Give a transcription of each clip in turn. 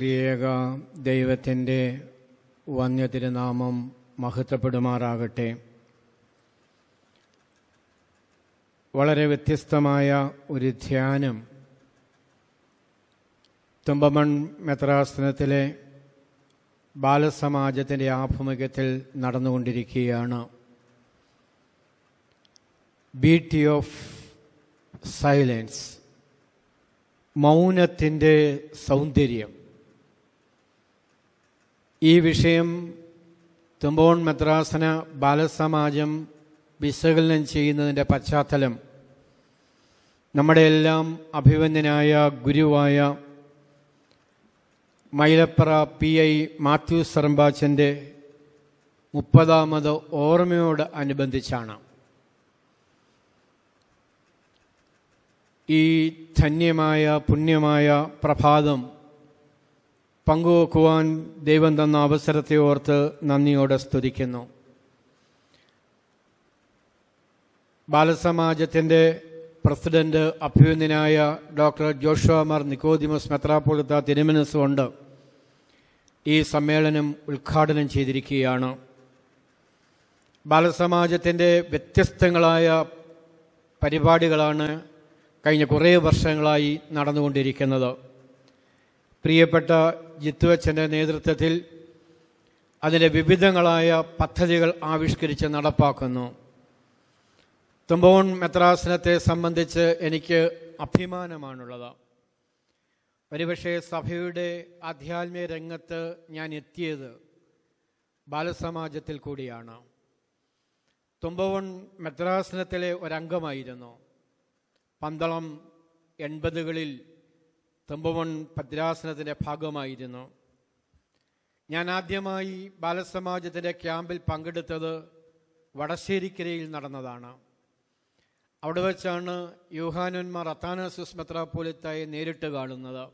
ത്രിയേക ദൈവത്തിന്റെ വന്യതിരുനാമം മഹത്വപ്പെടുമാറാകട്ടെ. വളരെ വ്യത്യസ്തമായ ഒരു ധ്യാനം തുമ്പമൺ മെത്രാസനത്തിലെ ബാലസമാജത്തിന്റെ ആഭിമുഖ്യത്തിൽ നടന്നുകൊണ്ടിരിക്കുകയാണ്. ബീറ്റി ഓഫ് സൈലൻസ് മൗനത്തിന്റെ സൗന്ദര്യം. ഈ വിഷയം തുമ്പോൺ മദ്രാസന ബാലസമാജം വിശകലനം ചെയ്യുന്നതിന്റെ പശ്ചാത്തലം. നമ്മുടെ എല്ലാം അഭിവന്യനായ ഗുരുവായ മൈലപ്പറ പി ഐ മാത്യു സർമ്പാച്ചന്റെ മുപ്പതാമത് ഓർമ്മയോട് അനുബന്ധിച്ചാണ്. ഈ ധന്യമായ പുണ്യമായ പ്രഭാതം പങ്കുവെക്കുവാൻ ദൈവം തന്ന അവസരത്തെ ഓർത്ത് നന്ദിയോടെ സ്തുതിക്കുന്നു. ബാലസമാജത്തിന്റെ പ്രസിഡന്റ് അഭ്യുന്നനായ ഡോക്ടർ ജോഷുമാർ നിക്കോദിമസ് മെത്രാപ്പൊളിത്ത തിരുമനസ്സുകൊണ്ട് ഈ സമ്മേളനം ഉദ്ഘാടനം ചെയ്തിരിക്കുകയാണ്. ബാലസമാജത്തിന്റെ വ്യത്യസ്തങ്ങളായ പരിപാടികളാണ് കഴിഞ്ഞ കുറേ വർഷങ്ങളായി നടന്നുകൊണ്ടിരിക്കുന്നത്. പ്രിയപ്പെട്ട ജിത്തുവച്ചന്റെ നേതൃത്വത്തിൽ അതിന്റെ വിവിധങ്ങളായ പദ്ധതികൾ ആവിഷ്കരിച്ച് നടപ്പാക്കുന്നു. തുമ്പോൺ മെത്രാസനത്തെ സംബന്ധിച്ച് എനിക്ക് അഭിമാനമാണുള്ളത്. ഒരുപക്ഷെ സഭയുടെ ആധ്യാത്മിക രംഗത്ത് ഞാൻ എത്തിയത് ബാലസമാജത്തിൽ കൂടിയാണ്. തുമ്പവൺ മെത്രാസനത്തിലെ ഒരംഗമായിരുന്നു. പന്തളം എൺപതുകളിൽ തുമ്പവൺ ഭദ്രാസനത്തിന്റെ ഭാഗമായിരുന്നു. ഞാൻ ആദ്യമായി ബാലസമാജത്തിന്റെ ക്യാമ്പിൽ പങ്കെടുത്തത് വടശ്ശേരിക്കരയിൽ നടന്നതാണ്. അവിടെ വെച്ചാണ് യൂഹാനന്മാർ അത്താനാസുസ് മെത്രാപ്പോലിത്തായെ നേരിട്ട് കാണുന്നത്.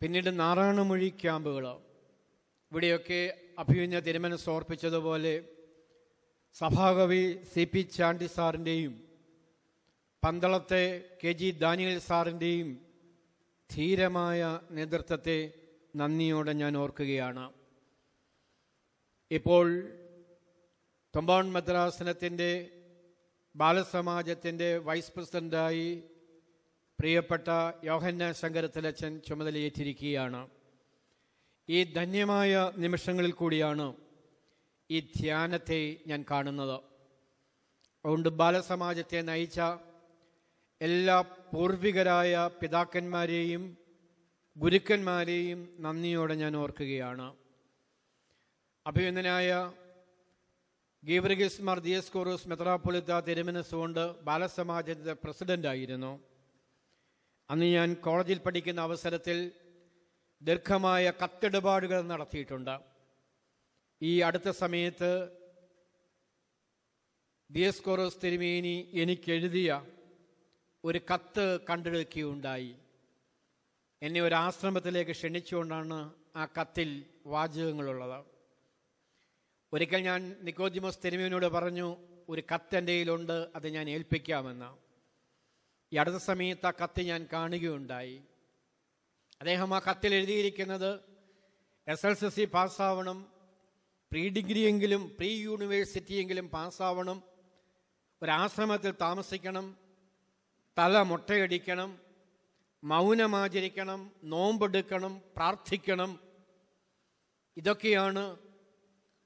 പിന്നീട് നാറാണമൊഴി ക്യാമ്പുകൾ. ഇവിടെയൊക്കെ അഭിമന്യ തിരുമനസ് ഓർപ്പിച്ചതുപോലെ സഭാകവി സി പി ചാണ്ടി സാറിന്റെയും പന്തളത്തെ കെ ജി ദാനിയൽ സാറിന്റെയും ധീരമായ നേതൃത്വത്തെ നന്ദിയോടെ ഞാൻ ഓർക്കുകയാണ്. ഇപ്പോൾ തൊമ്പാൺ മദ്രാസനത്തിന്റെ ബാലസമാജത്തിന്റെ വൈസ് പ്രസിഡന്റായി പ്രിയപ്പെട്ട യോഹന്ന ശങ്കരത്തിലച്ചൻ ചുമതലയേറ്റിരിക്കുകയാണ്. ഈ ധന്യമായ നിമിഷങ്ങളിൽ കൂടിയാണ് ഈ ധ്യാനത്തെ ഞാൻ കാണുന്നത്. അതുകൊണ്ട് ബാലസമാജത്തെ നയിച്ച എല്ലാ പൂർവികരായ പിതാക്കന്മാരെയും ഗുരുക്കന്മാരെയും നന്ദിയോടെ ഞാൻ ഓർക്കുകയാണ്. അഭിനന്ദനായ ഗീവർഗിസ് മാർ ദിയസ്കോറോസ് മെത്രാപ്പൊളിത്ത തിരുമനസുകൊണ്ട് ബാലസമാജത്തിന്റെ പ്രസിഡന്റായിരുന്നു അന്ന് ഞാൻ കോളേജിൽ പഠിക്കുന്ന അവസരത്തിൽ ദീർഘമായ കത്തിടപാടുകൾ നടത്തിയിട്ടുണ്ട്. ഈ അടുത്ത സമയത്ത് ദിയസ്കോറോസ് തിരുമേനി എനിക്കെഴുതിയ ഒരു കത്ത് കണ്ടെടുക്കുകയുണ്ടായി. എന്നെ ഒരു ആശ്രമത്തിലേക്ക് ക്ഷണിച്ചുകൊണ്ടാണ് ആ കത്തിൽ വാചകങ്ങളുള്ളത്. ഒരിക്കൽ ഞാൻ നിക്കോജിമോസ് തിരുമേനോട് പറഞ്ഞു ഒരു കത്ത് എന്റെ കയ്യിലുണ്ട് അത് ഞാൻ ഏൽപ്പിക്കാമെന്ന്. ഈ അടുത്ത സമയത്ത് ആ കത്ത് ഞാൻ കാണുകയുണ്ടായി. അദ്ദേഹം ആ കത്തിൽ എഴുതിയിരിക്കുന്നത് എസ് എൽ സി സി പാസ്സാവണം പ്രീ ഡിഗ്രിയെങ്കിലും പ്രീ യൂണിവേഴ്സിറ്റിയെങ്കിലും പാസ്സാവണം ഒരാശ്രമത്തിൽ താമസിക്കണം തല മുട്ടയടിക്കണം മൗനമാചരിക്കണം നോമ്പെടുക്കണം പ്രാർത്ഥിക്കണം. ഇതൊക്കെയാണ്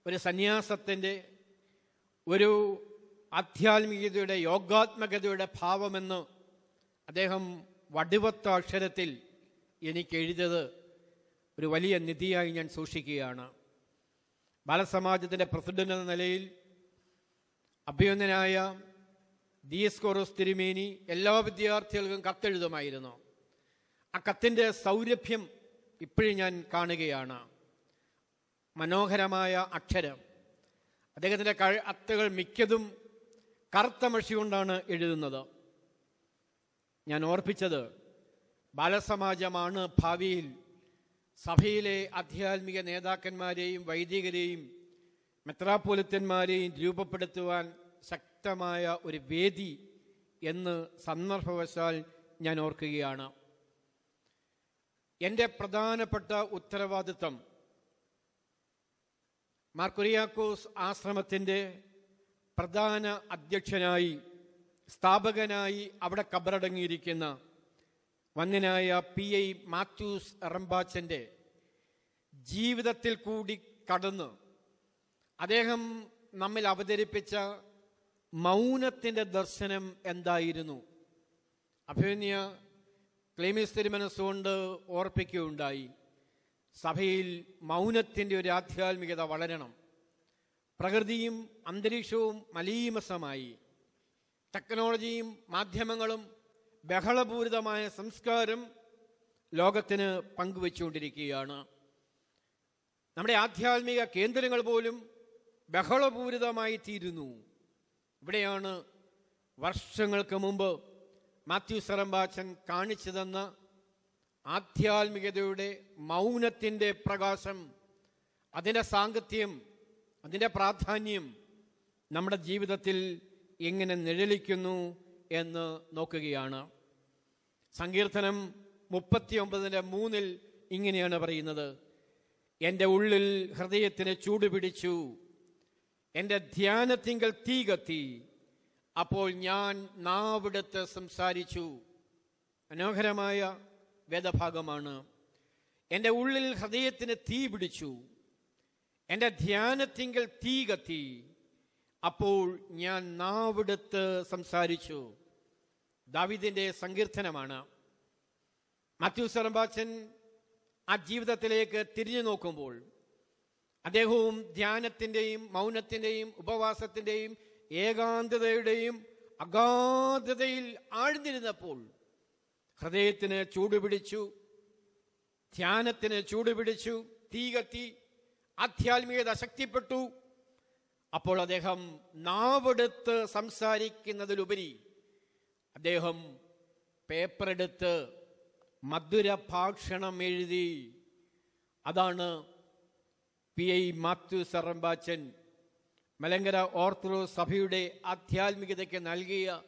ഒരു സന്യാസത്തിന്റെ ഒരു ആധ്യാത്മികതയുടെ യോഗാത്മകതയുടെ ഭാവമെന്ന് അദ്ദേഹം വടിവത്ത അക്ഷരത്തിൽ എനിക്ക് എഴുതിയത് ഒരു വലിയ നിധിയായി ഞാൻ സൂക്ഷിക്കുകയാണ്. ബാലസമാജത്തിന്റെ പ്രസിഡന്റ് എന്ന നിലയിൽ അഭ്യന്തനായ ദിയസ്കോറോസ് തിരുമേനി എല്ലാ വിദ്യാർത്ഥികൾക്കും കത്തെഴുതുമായിരുന്നു. ആ കത്തിന്റെ സൗരഭ്യം ഇപ്പോഴും ഞാൻ കാണുകയാണ്. മനോഹരമായ അക്ഷരം. അദ്ദേഹത്തിന്റെ കത്തുകൾ മിക്കതും കറുത്ത മഷി കൊണ്ടാണ് എഴുതുന്നത്. ഞാൻ ഓർപ്പിച്ചത് ബാലസമാജമാണ് ഭാവിയിൽ സഭയിലെ ആധ്യാത്മിക നേതാക്കന്മാരെയും വൈദികരെയും മെത്രാപോലിത്തന്മാരെയും രൂപപ്പെടുത്തുവാൻ ശക്തമായ ഒരു വേദി എന്ന് സന്ദർഭവശാൽ ഞാൻ ഓർക്കുകയാണ്. എന്റെ പ്രധാനപ്പെട്ട ഉത്തരവാദിത്വം മാർക്കുറിയാക്കോസ് ആശ്രമത്തിന്റെ പ്രധാന അധ്യക്ഷനായി സ്ഥാപകനായി അവിടെ കബറടങ്ങിയിരിക്കുന്ന വന്യനായ പി ഐ മാത്യൂസ് റംബാച്ചന്റെ ജീവിതത്തിൽ കൂടി കടന്ന് അദ്ദേഹം നമ്മിൽ അവതരിപ്പിച്ച മൗനത്തിന്റെ ദർശനം എന്തായിരുന്നു? അഭിമന്യ ക്ലീമിസ് തിരുമനസ്സുകൊണ്ട് ഓർപ്പിക്കുകയുണ്ടായി. സഭയിൽ മൗനത്തിന്റെ ഒരു ആധ്യാത്മികത വളരണം. പ്രകൃതിയും അന്തരീക്ഷവും മലീമസമായി. ടെക്നോളജിയും മാധ്യമങ്ങളും ബഹളപൂരിതമായ സംസ്കാരം ലോകത്തിന് പങ്കുവച്ചുകൊണ്ടിരിക്കുകയാണ്. നമ്മുടെ ആധ്യാത്മിക കേന്ദ്രങ്ങൾ പോലും ബഹളപൂരിതമായി തീരുന്നു. ഇവിടെയാണ് വർഷങ്ങൾക്ക് മുമ്പ് മാത്യു സറമ്പാച്ചൻ കാണിച്ചു തന്ന ആധ്യാത്മികതയുടെ മൗനത്തിന്റെ പ്രകാശം അതിന്റെ സാങ്കത്യം അതിന്റെ പ്രാധാന്യം നമ്മുടെ ജീവിതത്തിൽ എങ്ങനെ നിഴലിക്കുന്നു എന്ന് നോക്കുകയാണ്. സങ്കീർത്തനം മുപ്പത്തി ഒമ്പതിന്റെ മൂന്നിൽ ഇങ്ങനെയാണ് പറയുന്നത് എന്റെ ഉള്ളിൽ ഹൃദയത്തിന് ചൂടുപിടിച്ചു എന്റെ ധ്യാനത്തിങ്കൽ തീ കത്തി. അപ്പോൾ ഞാൻ നാവിടത്ത് സംസാരിച്ചു. മനോഹരമായ വേദഭാഗമാണ്. എന്റെ ഉള്ളിൽ ഹൃദയത്തിന് തീ പിടിച്ചു. എന്റെ ധ്യാനത്തിങ്കൽ തീ കത്തി. അപ്പോൾ ഞാൻ നാവിടത്ത് സംസാരിച്ചു. ദാവിദിന്റെ സങ്കീർത്തനമാണ്. മാത്യു സറമ്പാച്ചൻ ആ ജീവിതത്തിലേക്ക് തിരിഞ്ഞു നോക്കുമ്പോൾ അദ്ദേഹവും ധ്യാനത്തിന്റെയും മൗനത്തിന്റെയും ഉപവാസത്തിന്റെയും ഏകാന്തതയുടെയും അഗാധതയിൽ ആഴ്ന്നിരുന്നപ്പോൾ ഹൃദയത്തിന് ചൂടുപിടിച്ചു ധ്യാനത്തിന് ചൂടുപിടിച്ചു തീ കത്തി ആധ്യാത്മികത ശക്തിപ്പെട്ടു അപ്പോൾ അദ്ദേഹം നാവെടുത്ത് സംസാരിക്കുന്നതിലുപരി അദ്ദേഹം പേപ്പറെടുത്ത് മധുര ഭാഷണം എഴുതി. അതാണ് പി ഐ മാത്യു സറമ്പാച്ചൻ മലങ്കര ഓർത്തഡോക്സ് സഭയുടെ ആധ്യാത്മികതയ്ക്ക് നൽകിയ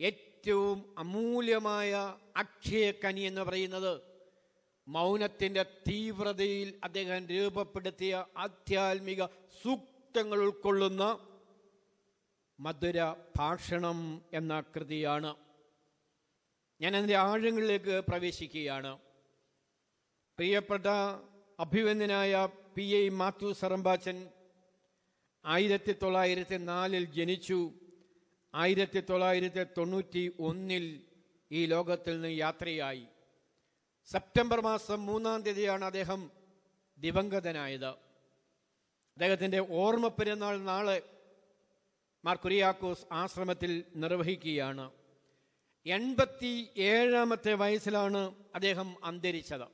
ഏറ്റവും അമൂല്യമായ അക്ഷയക്കനി എന്ന് പറയുന്നത് മൗനത്തിന്റെ തീവ്രതയിൽ അദ്ദേഹം രൂപപ്പെടുത്തിയ ആധ്യാത്മിക സൂക്തങ്ങൾ ഉൾക്കൊള്ളുന്ന മധുര ഭാഷണം എന്ന കൃതിയാണ്. ഞാൻ അതിന്റെ ആഴങ്ങളിലേക്ക് പ്രവേശിക്കുകയാണ്. പ്രിയപ്പെട്ട അഭിവന്ദനായ പി ഐ മാത്യു സറമ്പാച്ചൻ ആയിരത്തി തൊള്ളായിരത്തി നാലിൽ ജനിച്ചു. ആയിരത്തി തൊള്ളായിരത്തി തൊണ്ണൂറ്റി ഒന്നിൽ ഈ ലോകത്തിൽ നിന്ന് യാത്രയായി. സെപ്റ്റംബർ മാസം മൂന്നാം തീയതിയാണ് അദ്ദേഹം ദിവംഗതനായത്. അദ്ദേഹത്തിന്റെ ഓർമ്മ പെരുന്നാൾ നാളെ മാർ കുരിയാക്കോസ് ആശ്രമത്തിൽ നിർവഹിക്കുകയാണ്. എൺപത്തി ഏഴാമത്തെ വയസ്സിലാണ് അദ്ദേഹം അന്തരിച്ചത്.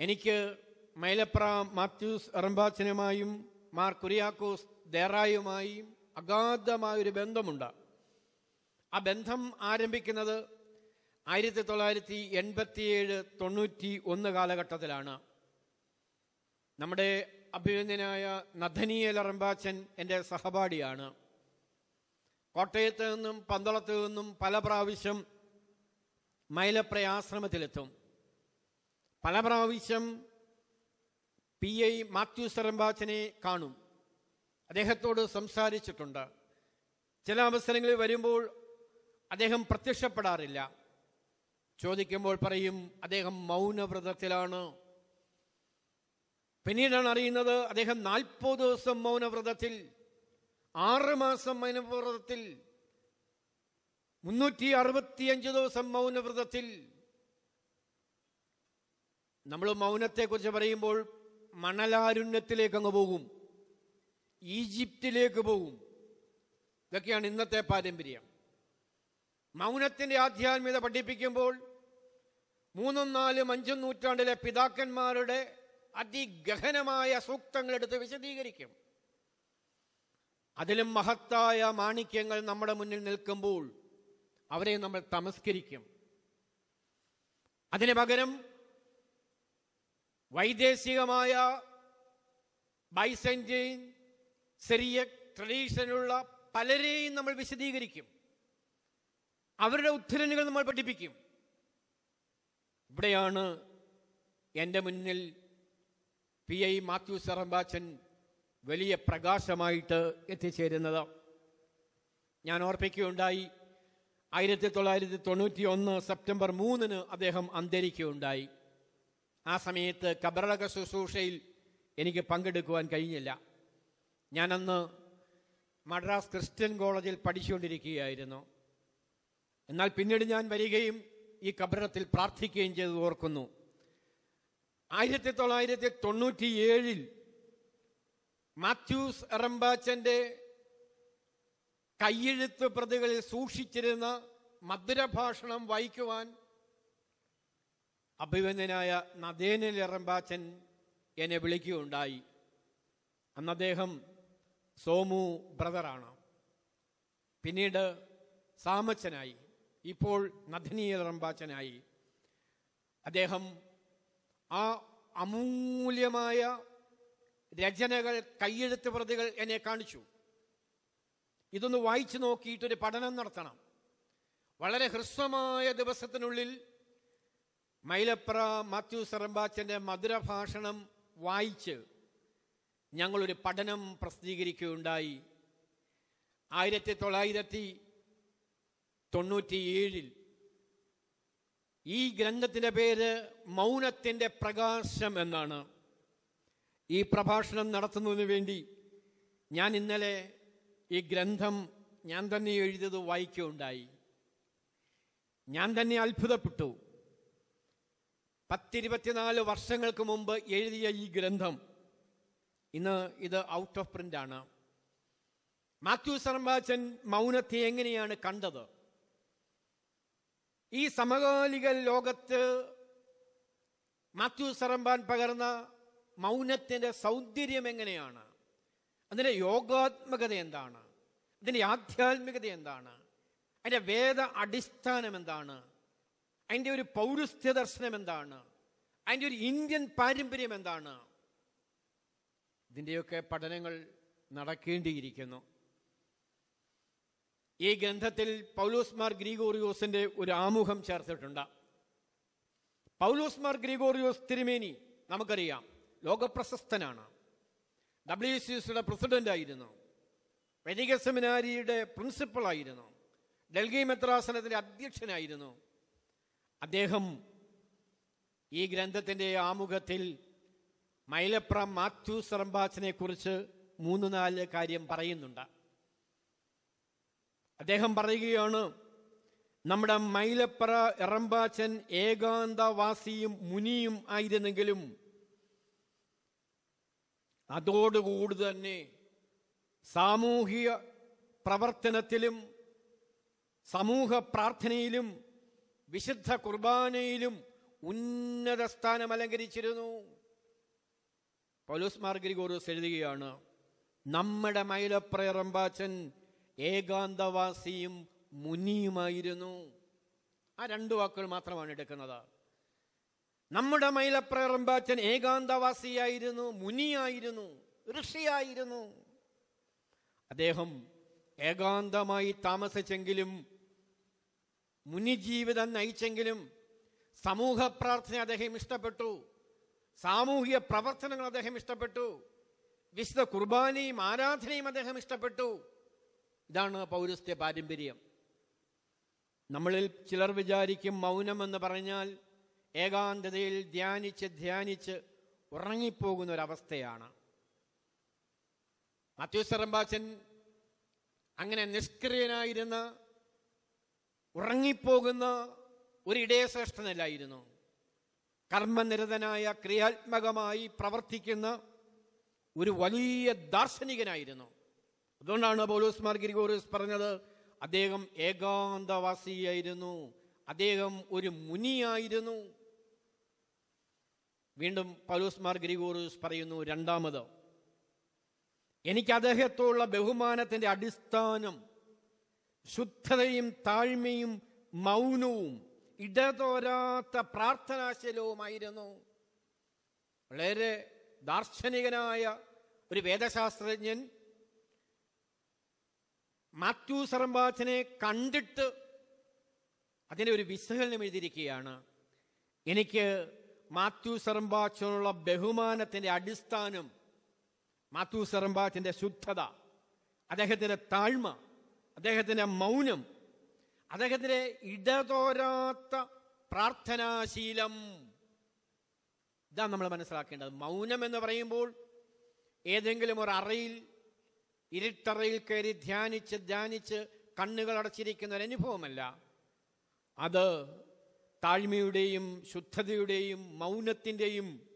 എനിക്ക് മൈലപ്ര മാത്യൂസ് റംബാച്ചനുമായും മാർ കുരിയാക്കോസ് ദേറായുമായും അഗാധമായൊരു ബന്ധമുണ്ട്. ആ ബന്ധം ആരംഭിക്കുന്നത് ആയിരത്തി തൊള്ളായിരത്തി എൺപത്തിയേഴ് തൊണ്ണൂറ്റി ഒന്ന് കാലഘട്ടത്തിലാണ്. നമ്മുടെ അഭിനന്ദനായ നഥനിയൽ റംബാച്ചൻ എന്റെ സഹപാഠിയാണ്. കോട്ടയത്ത് നിന്നും പന്തളത്ത് നിന്നും പല പ്രാവശ്യം മൈലപ്രയാശ്രമത്തിലെത്തും. പല പ്രാവശ്യം പി. ഐ. മാത്യു സറംബാച്ചനെ കാണും. അദ്ദേഹത്തോട് സംസാരിച്ചിട്ടുണ്ട്. ചില അവസരങ്ങളിൽ വരുമ്പോൾ അദ്ദേഹം പ്രത്യക്ഷപ്പെടാറില്ല. ചോദിക്കുമ്പോൾ പറയും അദ്ദേഹം മൗനവ്രതത്തിലാണ്. പിന്നീടാണ് അറിയുന്നത് അദ്ദേഹം നാൽപ്പത് ദിവസം മൗനവ്രതത്തിൽ ആറ് മാസം മൗനവ്രതത്തിൽ മുന്നൂറ്റി അറുപത്തിയഞ്ച് ദിവസം മൗനവ്രതത്തിൽ. നമ്മൾ മൗനത്തെക്കുറിച്ച് പറയുമ്പോൾ മണലാരുണ്യത്തിലേക്ക് അങ്ങ് പോകും. ഈജിപ്തിലേക്ക് പോകും. ഇതൊക്കെയാണ് ഇന്നത്തെ പാരമ്പര്യം. മൗനത്തിന്റെ ആധ്യാത്മികത പഠിപ്പിക്കുമ്പോൾ മൂന്നും നാലും അഞ്ചും നൂറ്റാണ്ടിലെ പിതാക്കന്മാരുടെ അതിഗഹനമായ സൂക്തങ്ങൾ എടുത്ത് വിശദീകരിക്കും. അതിലും മഹത്തായ മാണിക്യങ്ങൾ നമ്മുടെ മുന്നിൽ നിൽക്കുമ്പോൾ അവരെ നമ്മൾ തമസ്കരിക്കും. അതിന് പകരം വൈദേശികമായ ബൈസെന്റൈൻ സെറിയ ട്രഡീഷനുള്ള പലരെയും നമ്മൾ വിശദീകരിക്കും. അവരുടെ ഉദ്ധരണികൾ നമ്മൾ പഠിപ്പിക്കും. ഇവിടെയാണ് എന്റെ മുന്നിൽ പി ഐ മാത്യു സറംബാച്ചൻ വലിയ പ്രകാശമായിട്ട് എത്തിച്ചേരുന്നത്. ഞാൻ ഓർപ്പിക്കുകയുണ്ടായി ആയിരത്തി തൊള്ളായിരത്തി തൊണ്ണൂറ്റി ഒന്ന് സെപ്റ്റംബർ മൂന്നിന് അദ്ദേഹം അന്തരിക്കുകയുണ്ടായി. ആ സമയത്ത് കബറടക ശുശ്രൂഷയിൽ എനിക്ക് പങ്കെടുക്കുവാൻ കഴിഞ്ഞില്ല. ഞാനന്ന് മദ്രാസ് ക്രിസ്ത്യൻ കോളേജിൽ പഠിച്ചുകൊണ്ടിരിക്കുകയായിരുന്നു. എന്നാൽ പിന്നീട് ഞാൻ വരികയും ഈ കബറത്തിൽ പ്രാർത്ഥിക്കുകയും ചെയ്ത് ഓർക്കുന്നു. ആയിരത്തി തൊള്ളായിരത്തി തൊണ്ണൂറ്റിയേഴിൽ മാത്യൂസ് എറംബാച്ചന്റെ കയ്യെഴുത്ത് പ്രതികളിൽ സൂക്ഷിച്ചിരുന്ന മധുരഭാഷണം വായിക്കുവാൻ അഭിവന്ദനായ നദേനിൽ എറമ്പാച്ചൻ എന്നെ വിളിക്കുകയുണ്ടായി. അന്ന് അദ്ദേഹം സോമു ബ്രദറാണ്. പിന്നീട് സാമച്ചനായി. ഇപ്പോൾ നദനീയ റമ്പാച്ചനായി അദ്ദേഹം ആ അമൂല്യമായ രചനകൾ കയ്യെഴുത്ത് പ്രതികൾ എന്നെ കാണിച്ചു. ഇതൊന്ന് വായിച്ചു നോക്കിയിട്ടൊരു പഠനം നടത്തണം. വളരെ ഹ്രസ്വമായ ദിവസത്തിനുള്ളിൽ മൈലപ്ര മാത്യു സറമ്പാച്ചന്റെ മധുരഭാഷണം വായിച്ച് ഞങ്ങളൊരു പഠനം പ്രസിദ്ധീകരിക്കുകയുണ്ടായി. ആയിരത്തി തൊള്ളായിരത്തി തൊണ്ണൂറ്റിയേഴിൽ ഈ ഗ്രന്ഥത്തിന്റെ പേര് മൗനത്തിന്റെ പ്രകാശം എന്നാണ്. ഈ പ്രഭാഷണം നടത്തുന്നതിന് വേണ്ടി ഞാൻ ഇന്നലെ ഈ ഗ്രന്ഥം ഞാൻ തന്നെ എഴുതിയത് വായിക്കുകയുണ്ടായി. ഞാൻ തന്നെ അത്ഭുതപ്പെട്ടു. പത്തിരുപത്തിനാല് വർഷങ്ങൾക്ക് മുമ്പ് എഴുതിയ ഈ ഗ്രന്ഥം ഇന്ന് ഇത് ഔട്ട് ഓഫ് പ്രിന്റ് ആണ്. മാത്യു സർമാച്ചൻ മൗനത്തെ എങ്ങനെയാണ് കണ്ടത്? ഈ സമകാലിക ലോകത്ത് മാത്യു സറമ്പാൻ പകർന്ന മൗനത്തിന്റെ സൗന്ദര്യം എങ്ങനെയാണ്? അതിന്റെ യോഗാത്മകത എന്താണ്? അതിന്റെ ആധ്യാത്മികത എന്താണ്? അതിന്റെ വേദ അടിസ്ഥാനം എന്താണ്? അതിന്റെ ഒരു പൗരസ്ത്യ ദർശനം എന്താണ്? അതിന്റെ ഒരു ഇന്ത്യൻ പാരമ്പര്യം എന്താണ്? ഇതിന്റെയൊക്കെ പഠനങ്ങൾ നടക്കേണ്ടിയിരിക്കുന്നു. ഈ ഗ്രന്ഥത്തിൽ പൗലോസ്മാർ ഗ്രിഗോറിയോസിന്റെ ഒരു ആമുഖം ചേർത്തിട്ടുണ്ട്. പൗലോസ്മാർ ഗ്രിഗോറിയോസ് തിരുമേനി നമുക്കറിയാം. ലോകപ്രശസ്തനാണ്. ഡബ്ല്യു സി സിയുടെ പ്രസിഡന്റ് ആയിരുന്നു വൈദിക സെമിനാരിയുടെ പ്രിൻസിപ്പൾ ആയിരുന്നു ഡൽഹി മെത്രാസനത്തിന്റെ അധ്യക്ഷനായിരുന്നു. അദ്ദേഹം ഈ ഗ്രന്ഥത്തിന്റെ ആമുഖത്തിൽ മൈലപ്ര മാത്യു സർമ്പാച്ചനെ കുറിച്ച് മൂന്ന് നാല് കാര്യം പറയുന്നുണ്ട്. അദ്ദേഹം പറയുകയാണ് നമ്മുടെ മൈലപ്ര എറമ്പാച്ചൻ ഏകാന്തവാസിയും മുനിയും ആയിരുന്നെങ്കിലും അതോടുകൂടി തന്നെ സാമൂഹിക പ്രവർത്തനത്തിലും സമൂഹ പ്രാർത്ഥനയിലും വിശുദ്ധ കുർബാനയിലും ഉന്നത സ്ഥാനം അലങ്കരിച്ചിരുന്നു. പൗലോസ് മാർ ഗ്രിഗോറിയോസ് എഴുതുകയാണ് നമ്മുടെ മൈലപ്രയറമ്പാച്ചൻ ഏകാന്തവാസിയും മുനിയുമായിരുന്നു. ആ രണ്ടു വാക്കുകൾ മാത്രമാണ് എടുക്കുന്നത്. നമ്മുടെ മൈലപ്രയറമ്പാച്ചൻ ഏകാന്തവാസിയായിരുന്നു മുനിയായിരുന്നു ഋഷിയായിരുന്നു. അദ്ദേഹം ഏകാന്തമായി താമസിച്ചെങ്കിലും മുനിജീവിതം നയിച്ചെങ്കിലും സമൂഹ പ്രാർത്ഥന അദ്ദേഹം ഇഷ്ടപ്പെട്ടു. സാമൂഹിക പ്രവർത്തനങ്ങൾ അദ്ദേഹം ഇഷ്ടപ്പെട്ടു. വിശുദ്ധ കുർബാനയും ആരാധനയും അദ്ദേഹം ഇഷ്ടപ്പെട്ടു. ഇതാണ് പൗരസ്ത്യ പാരമ്പര്യം. നമ്മളിൽ ചിലർ വിചാരിക്കും മൗനം എന്ന് പറഞ്ഞാൽ ഏകാന്തതയിൽ ധ്യാനിച്ച് ധ്യാനിച്ച് ഉറങ്ങിപ്പോകുന്ന ഒരവസ്ഥയാണ് മാത്യു സെറമ്പാച്ചൻ അങ്ങനെ നിഷ്ക്രിയനായിരുന്ന ഉറങ്ങിപ്പോകുന്ന ഒരു ഇടയശ്രേഷ്ഠനല്ലായിരുന്നു. കർമ്മനിരതനായ ക്രിയാത്മകമായി പ്രവർത്തിക്കുന്ന ഒരു വലിയ ദാർശനികനായിരുന്നു. അതുകൊണ്ടാണ് പൗലോസ് മാർ ഗിരിഗോറിയസ് പറഞ്ഞത് അദ്ദേഹം ഏകാന്തവാസിയായിരുന്നു. അദ്ദേഹം ഒരു മുനിയായിരുന്നു. വീണ്ടും പൗലോസ് മാർ ഗിരിഗോറിയസ് പറയുന്നു രണ്ടാമത് എനിക്ക് അദ്ദേഹത്തോടുള്ള ബഹുമാനത്തിന്റെ അടിസ്ഥാനം ശുദ്ധതയും താഴ്മയും മൗനവും ഇടതോരാത്ത പ്രാർത്ഥനാശീലവുമായിരുന്നു. വളരെ ദാർശനികനായ ഒരു വേദശാസ്ത്രജ്ഞൻ മാത്യു സർമ്പാച്ചനെ കണ്ടിട്ട് അതിനെ ഒരു വിശകലനം എഴുതിയിരിക്കുകയാണ്. എനിക്ക് മാത്യു സർമ്പാച്ചനുള്ള ബഹുമാനത്തിന്റെ അടിസ്ഥാനം മാത്യു സർമ്പാച്ചന്റെ ശുദ്ധത അദ്ദേഹത്തിന്റെ താഴ്മ അദ്ദേഹത്തിന്റെ മൗനം അദ്ദേഹത്തിന്റെ ഇടതോരാത്ത പ്രാർത്ഥനാശീലം. ഇതാണ് നമ്മൾ മനസ്സിലാക്കേണ്ടത്. മൗനം എന്ന് പറയുമ്പോൾ ഏതെങ്കിലും ഒരു അറയിൽ ഇരുട്ടറയിൽ കയറി ധ്യാനിച്ച് ധ്യാനിച്ച് കണ്ണുകൾ അടച്ചിരിക്കുന്ന ഒരു അനുഭവമല്ല. അത് താഴ്മയുടെയും ശുദ്ധതയുടെയും മൗനത്തിന്റെയും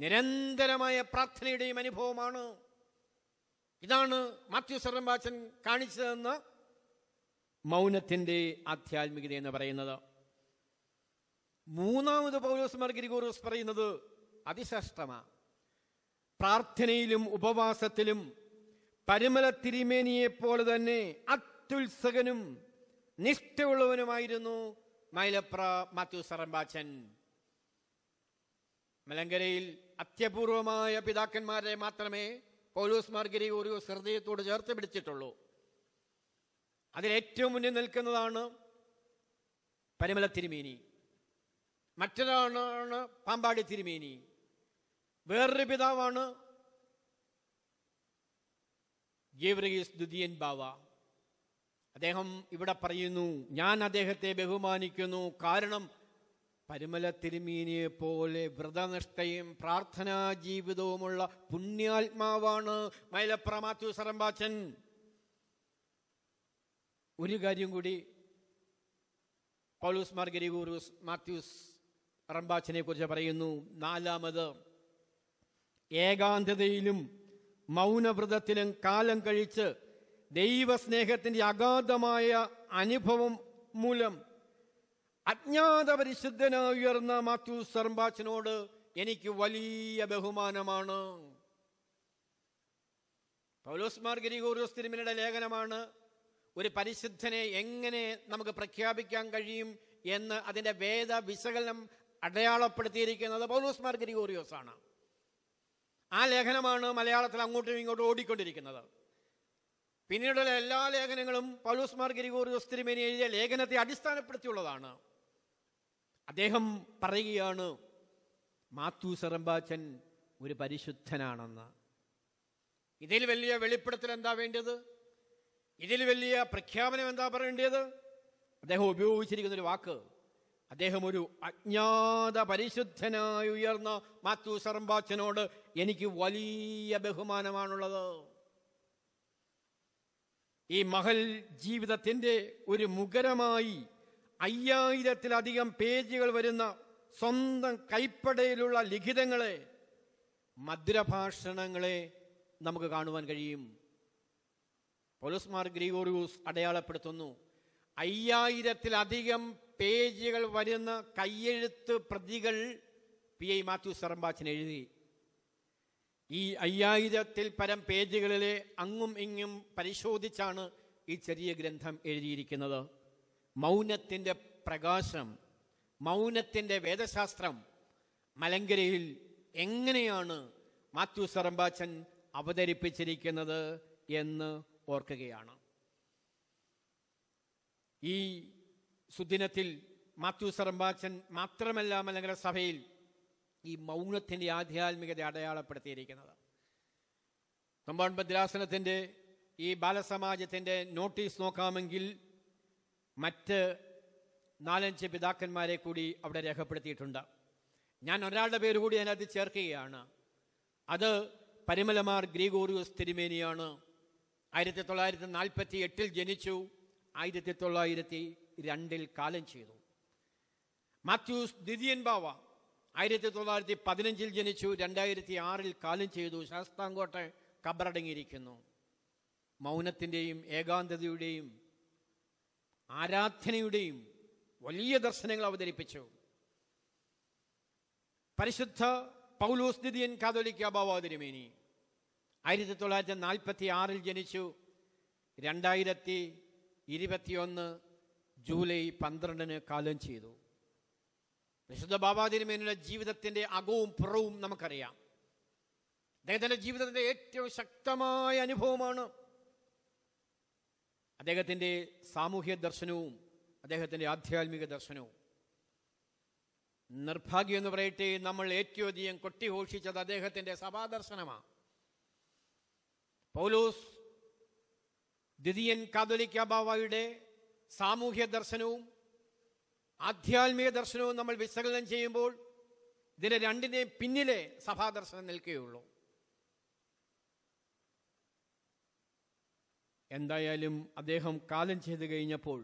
നിരന്തരമായ പ്രാർത്ഥനയുടെയും അനുഭവമാണ്. ഇതാണ് മാത്യു സർവംബാച്ചൻ കാണിച്ചതെന്ന് മൗനത്തിന്റെ ആധ്യാത്മികത എന്ന് പറയുന്നത്. മൂന്നാമത് പൗലോസ് മർഗിരിഗോറോസ് പറയുന്നത് അതിശ്രേഷ്ഠമാണ്. പ്രാർത്ഥനയിലും ഉപവാസത്തിലും പരിമല തിരുമേനിയെ പോലെ തന്നെ അത്യുത്സകനും നിഷ്ഠയുള്ളവനുമായിരുന്നു മൈലപ്ര മാത്യു സറമ്പാച്ചൻ മലങ്കരയിൽ അത്യപൂർവമായ പിതാക്കന്മാരെ മാത്രമേ പൗലോസ് മാർഗരി ഓരോ ഹൃദയത്തോട് ചേർത്ത് പിടിച്ചിട്ടുള്ളൂ. അതിലേറ്റവും മുന്നിൽ നിൽക്കുന്നതാണ് പരിമല തിരുമേനി. മറ്റൊരാളാണ് പാമ്പാടി തിരുമേനി. വേറൊരു പിതാവാണ് ഗേവ്രഗീസ് ദുദിയൻ ബാവ. അദ്ദേഹം ഇവിടെ പറയുന്നു ഞാൻ അദ്ദേഹത്തെ ബഹുമാനിക്കുന്നു. കാരണം പരിമല തിരുമീനിയെ പോലെ വ്രതനിഷ്ഠയും പ്രാർത്ഥനാ ജീവിതവുമുള്ള പുണ്യാത്മാവാണ് മൈലപ്ര മാത്യു സറമ്പാച്ചൻ ഒരു കാര്യം കൂടി പൗലൂസ് മാർഗരിഗൂറൂസ് മാത്യൂസ് റംബാച്ചനെ കുറിച്ച് പറയുന്നു. നാലാമത് ഏകാന്തതയിലും മൗനവ്രതത്തിലും കാലം കഴിച്ച് ദൈവസ്നേഹത്തിന്റെ അഗാധമായ അനുഭവം മൂലം അജ്ഞാത പരിശുദ്ധനായി ഉയർന്ന മാത്യു സർമ്പാച്ചനോട് എനിക്ക് വലിയ ബഹുമാനമാണ്. പൗലോസ് മാർ ഗരിഗോറിയോസ് ലേഖനമാണ് ഒരു പരിശുദ്ധനെ എങ്ങനെ നമുക്ക് പ്രഖ്യാപിക്കാൻ കഴിയും എന്ന് അതിന്റെ വേദ വിശകലനം അടയാളപ്പെടുത്തിയിരിക്കുന്നത് പൗലോസ് മാർ ഗരിഗോറിയോസ് ആണ് ആ ലേഖനമാണ് മലയാളത്തിൽ അങ്ങോട്ടും ഇങ്ങോട്ടും ഓടിക്കൊണ്ടിരിക്കുന്നത്. പിന്നീടുള്ള എല്ലാ ലേഖനങ്ങളും പൗലോസ് മാർ ഗരിഗോറിയോസ് തിരുമേനി എഴുതിയ ലേഖനത്തെ അടിസ്ഥാനപ്പെടുത്തിയുള്ളതാണ്. അദ്ദേഹം പറയുകയാണ് മാത്യു സെറമ്പാച്ചൻ ഒരു പരിശുദ്ധനാണെന്ന്. ഇതിൽ വലിയ വെളിപ്പെടുത്തൽ എന്താ വേണ്ടത്? ഇതിൽ വലിയ പ്രഖ്യാപനം എന്താ പറയേണ്ടത്? അദ്ദേഹം ഉപയോഗിച്ചിരിക്കുന്ന ഒരു വാക്ക് അദ്ദേഹം ഒരു അജ്ഞാത പരിശുദ്ധനായി ഉയർന്ന മാത്യു സെറമ്പാച്ചനോട് എനിക്ക് വലിയ ബഹുമാനമാണുള്ളത്. ഈ മഹൽ ജീവിതത്തിന്റെ ഒരു മുഖരമായി അയ്യായിരത്തിലധികം പേജുകൾ വരുന്ന സ്വന്തം കൈപ്പടയിലുള്ള ലിഖിതങ്ങളെ മധുരഭാഷണങ്ങളെ നമുക്ക് കാണുവാൻ കഴിയും. പോലീസ്മാർ ഗ്രിഗോറിയൂസ് അടയാളപ്പെടുത്തുന്നു. അയ്യായിരത്തിലധികം പേജുകൾ വരുന്ന കയ്യെഴുത്ത് പ്രതികൾ പി ഐ മാത്യു സറമ്പാച്ചൻ എഴുതി. ഈ അയ്യായിരത്തിൽ പരം പേജുകളിലെ അങ്ങും ഇങ്ങും പരിശോധിച്ചാണ് ഈ ചെറിയ ഗ്രന്ഥം എഴുതിയിരിക്കുന്നത്. മൗനത്തിന്റെ പ്രകാശം മൗനത്തിന്റെ വേദശാസ്ത്രം മലങ്കരയിൽ എങ്ങനെയാണ് മാത്യു സറമ്പാച്ചൻ അവതരിപ്പിച്ചിരിക്കുന്നത് എന്ന് ഓർക്കുകയാണ്. ഈ സുദിനത്തിൽ മാത്യു സറമ്പാച്ചൻ മാത്രമല്ല മലങ്കര സഭയിൽ ഈ മൗനത്തിന്റെ ആധ്യാത്മികത അടയാളപ്പെടുത്തിയിരിക്കുന്നത്. തമ്പാൻ ഭദ്രാസനത്തിന്റെ ഈ ബാലസമാജത്തിന്റെ നോട്ടീസ് നോക്കാമെങ്കിൽ മറ്റ് നാലഞ്ച് പിതാക്കന്മാരെ കൂടി അവിടെ രേഖപ്പെടുത്തിയിട്ടുണ്ട്. ഞാൻ ഒരാളുടെ പേര് കൂടി അതിനകത്ത് ചേർക്കുകയാണ്. അത് പരിമലമാർ ഗ്രീഗോറിയോസ് തിരുമേനിയാണ്. ആയിരത്തി തൊള്ളായിരത്തി നാൽപ്പത്തി എട്ടിൽ ജനിച്ചു. ആയിരത്തി തൊള്ളായിരത്തി രണ്ടിൽ കാലം ചെയ്തു. മാത്യൂസ് ദിദിയൻ ബാവ ആയിരത്തി തൊള്ളായിരത്തി പതിനഞ്ചിൽ ജനിച്ചു. രണ്ടായിരത്തി ആറിൽ കാലം ചെയ്തു. ശാസ്താംകോട്ടെ കബറടങ്ങിയിരിക്കുന്നു. മൗനത്തിന്റെയും ഏകാന്തതയുടെയും ആരാധനയുടെയും വലിയ ദർശനങ്ങൾ അവതരിപ്പിച്ചു. പരിശുദ്ധ പൗലോസ് ദിദിയൻ കാതോലിക്ക ബാബ തിരുമേനി ആയിരത്തി തൊള്ളായിരത്തി നാൽപ്പത്തി ആറിൽ ജനിച്ചു. രണ്ടായിരത്തി ഇരുപത്തിയൊന്ന് ജൂലൈ പന്ത്രണ്ടിന് കാലം ചെയ്തു. വിശുദ്ധ ബാബാതിരുമേനിയുടെ ജീവിതത്തിന്റെ അകവും പുറവും നമുക്കറിയാം. അദ്ദേഹത്തിന്റെ ജീവിതത്തിന്റെ ഏറ്റവും ശക്തമായ അനുഭവമാണ് അദ്ദേഹത്തിന്റെ സാമൂഹ്യ ദർശനവും അദ്ദേഹത്തിന്റെ ആധ്യാത്മിക ദർശനവും. നിർഭാഗ്യം എന്ന് പറയട്ടെ നമ്മൾ ഏറ്റവും അധികം കൊട്ടിഘോഷിച്ചത് അദ്ദേഹത്തിന്റെ സഭാദർശനമാണ് പൗലോസ് ദ്വിതീയൻ കാതോലിക്ക ബാവയുടെ സാമൂഹ്യ ദർശനവും ആധ്യാത്മിക ദർശനവും നമ്മൾ വിശകലനം ചെയ്യുമ്പോൾ ഇതിന് രണ്ടിനെയും പിന്നിലെ സഭാദർശനം നിൽക്കുകയുള്ളൂ. എന്തായാലും അദ്ദേഹം കാലം ചെയ്തു കഴിഞ്ഞപ്പോൾ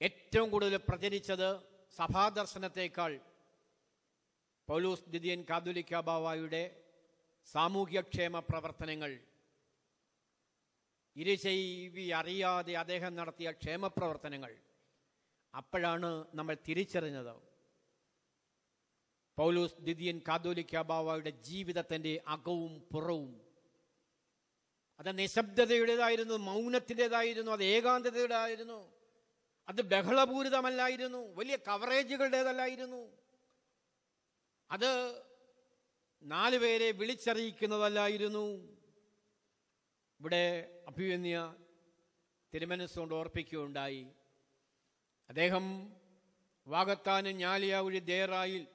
ഏറ്റവും കൂടുതൽ പ്രചരിച്ചത് സഭാദർശനത്തേക്കാൾ പൗലൂസ് ദിദിയൻ കാതുലിക്ക ബാവായുടെ സാമൂഹ്യക്ഷേമ പ്രവർത്തനങ്ങൾ. ഇരുചെയ്വി അറിയാതെ അദ്ദേഹം നടത്തിയ ക്ഷേമപ്രവർത്തനങ്ങൾ അപ്പോഴാണ് നമ്മൾ തിരിച്ചറിഞ്ഞത്. പൗലൂസ് ദിദിയൻ കാതോലിക്ക ബാവായുടെ ജീവിതത്തിന്റെ അകവും പുറവും അത് നിശബ്ദതയുടേതായിരുന്നു മൗനത്തിന്റെതായിരുന്നു അത് ഏകാന്തതയുടേതായിരുന്നു. അത് ബഹളപൂരിതമല്ലായിരുന്നു വലിയ കവറേജുകളുടേതല്ലായിരുന്നു. അത് നാലുപേരെ വിളിച്ചറിയിക്കുന്നതല്ലായിരുന്നു. ഇവിടെ അഭിവന്യ തിരുമനസ്സുകൊണ്ട് ഓർപ്പിക്കുകയുണ്ടായി. അദ്ദേഹം വാഗത്താന് ഞാലിയാവുഴി ദേറായിൽ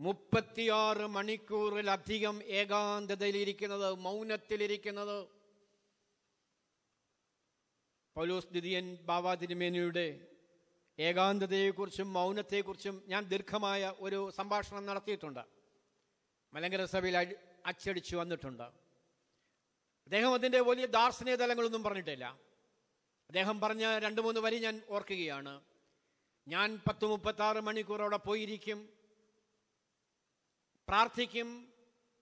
മുപ്പത്തിയാറ് മണിക്കൂറിലധികം ഏകാന്തതയിലിരിക്കുന്നത് മൗനത്തിലിരിക്കുന്നത്. പൗലോസ് ദിദിയൻ ബാബാ തിരുമേനയുടെ ഏകാന്തതയെക്കുറിച്ചും മൗനത്തെക്കുറിച്ചും ഞാൻ ദീർഘമായ ഒരു സംഭാഷണം നടത്തിയിട്ടുണ്ട്. മലങ്കര സഭയിൽ അച്ചടിച്ചു വന്നിട്ടുണ്ട്. അദ്ദേഹം അതിന്റെ വലിയ ദാർശനിക തലങ്ങളൊന്നും പറഞ്ഞിട്ടില്ല. അദ്ദേഹം പറഞ്ഞ രണ്ട് മൂന്ന് വരി ഞാൻ ഓർക്കുകയാണ്. ഞാൻ പത്ത് മുപ്പത്തി ആറ് മണിക്കൂർ അവിടെ പോയിരിക്കും. പ്രാർത്ഥിക്കും.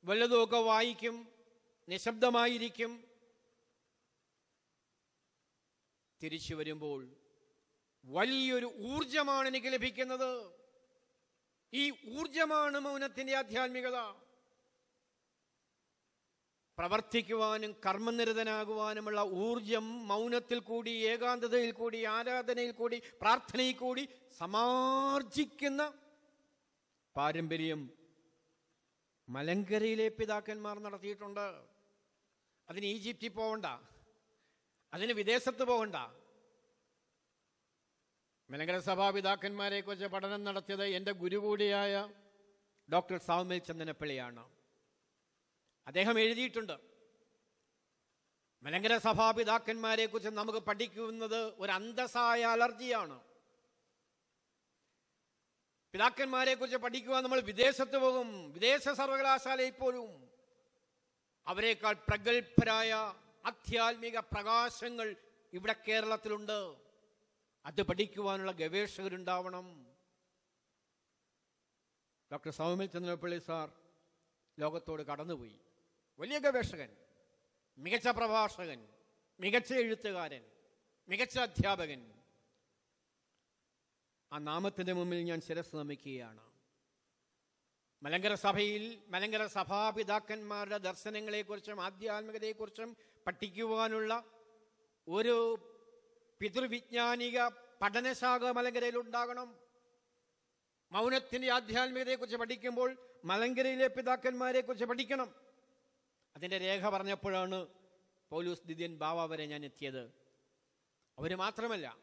വല്ലതുമൊക്കെ വായിക്കും. നിശബ്ദമായിരിക്കും. തിരിച്ചു വരുമ്പോൾ വലിയൊരു ഊർജമാണ് എനിക്ക് ലഭിക്കുന്നത്. ഈ ഊർജമാണ് മൗനത്തിന്റെ ആധ്യാത്മികത. പ്രവർത്തിക്കുവാനും കർമ്മനിരതനാകുവാനുമുള്ള ഊർജം മൗനത്തിൽ കൂടി ഏകാന്തതയിൽ കൂടി ആരാധനയിൽ കൂടി പ്രാർത്ഥനയിൽ കൂടി സമാർജിക്കുന്ന പാരമ്പര്യം മലങ്കരയിലെ പിതാക്കന്മാർ നടത്തിയിട്ടുണ്ട്. അതിന് ഈജിപ്തിൽ പോകണ്ട അതിന് വിദേശത്ത് പോകണ്ട. മലങ്കര സഭാ പിതാക്കന്മാരെ കുറിച്ച് പഠനം നടത്തിയത് എന്റെ ഗുരു കൂടിയായ ഡോക്ടർ സാവുമേൽ ചന്ദനപ്പിള്ളിയാണ് അദ്ദേഹം എഴുതിയിട്ടുണ്ട്. മലങ്കര സഭാപിതാക്കന്മാരെ കുറിച്ച് നമുക്ക് പഠിക്കുന്നത് ഒരു അന്തസ്സായ അലർജിയാണ്. പിതാക്കന്മാരെ കുറിച്ച് പഠിക്കുവാൻ നമ്മൾ വിദേശത്ത് പോകും. വിദേശ സർവകലാശാലയിൽ പോലും. അവരെക്കാൾ പ്രഗത്ഭരായ ആധ്യാത്മിക പ്രകാശങ്ങൾ ഇവിടെ കേരളത്തിലുണ്ട്. അത് പഠിക്കുവാനുള്ള ഗവേഷകരുണ്ടാവണം. ഡോക്ടർ സൗമ്യ ചന്ദ്രപ്പള്ളി സാർ ലോകത്തോട് കടന്നുപോയി. വലിയ ഗവേഷകൻ മികച്ച പ്രഭാഷകൻ മികച്ച എഴുത്തുകാരൻ മികച്ച അധ്യാപകൻ. ആ നാമത്തിന്റെ മുമ്പിൽ ഞാൻ ശിരസ് നമിക്കുകയാണ്. മലങ്കര സഭയിൽ മലങ്കര സഭാപിതാക്കന്മാരുടെ ദർശനങ്ങളെക്കുറിച്ചും ആധ്യാത്മികതയെക്കുറിച്ചും പഠിക്കുവാനുള്ള ഒരു പിതൃവിജ്ഞാനിക പഠനശാഖ മലങ്കരയിൽ ഉണ്ടാകണം. മൗനത്തിന്റെ ആധ്യാത്മികതയെക്കുറിച്ച് പഠിക്കുമ്പോൾ മലങ്കരയിലെ പിതാക്കന്മാരെ കുറിച്ച് പഠിക്കണം. അതിന്റെ രേഖ പറഞ്ഞപ്പോഴാണ് പൗലൂസ് ദിദ്യൻ ബാവ വരെ ഞാൻ എത്തിയത്. അവർ മാത്രമല്ല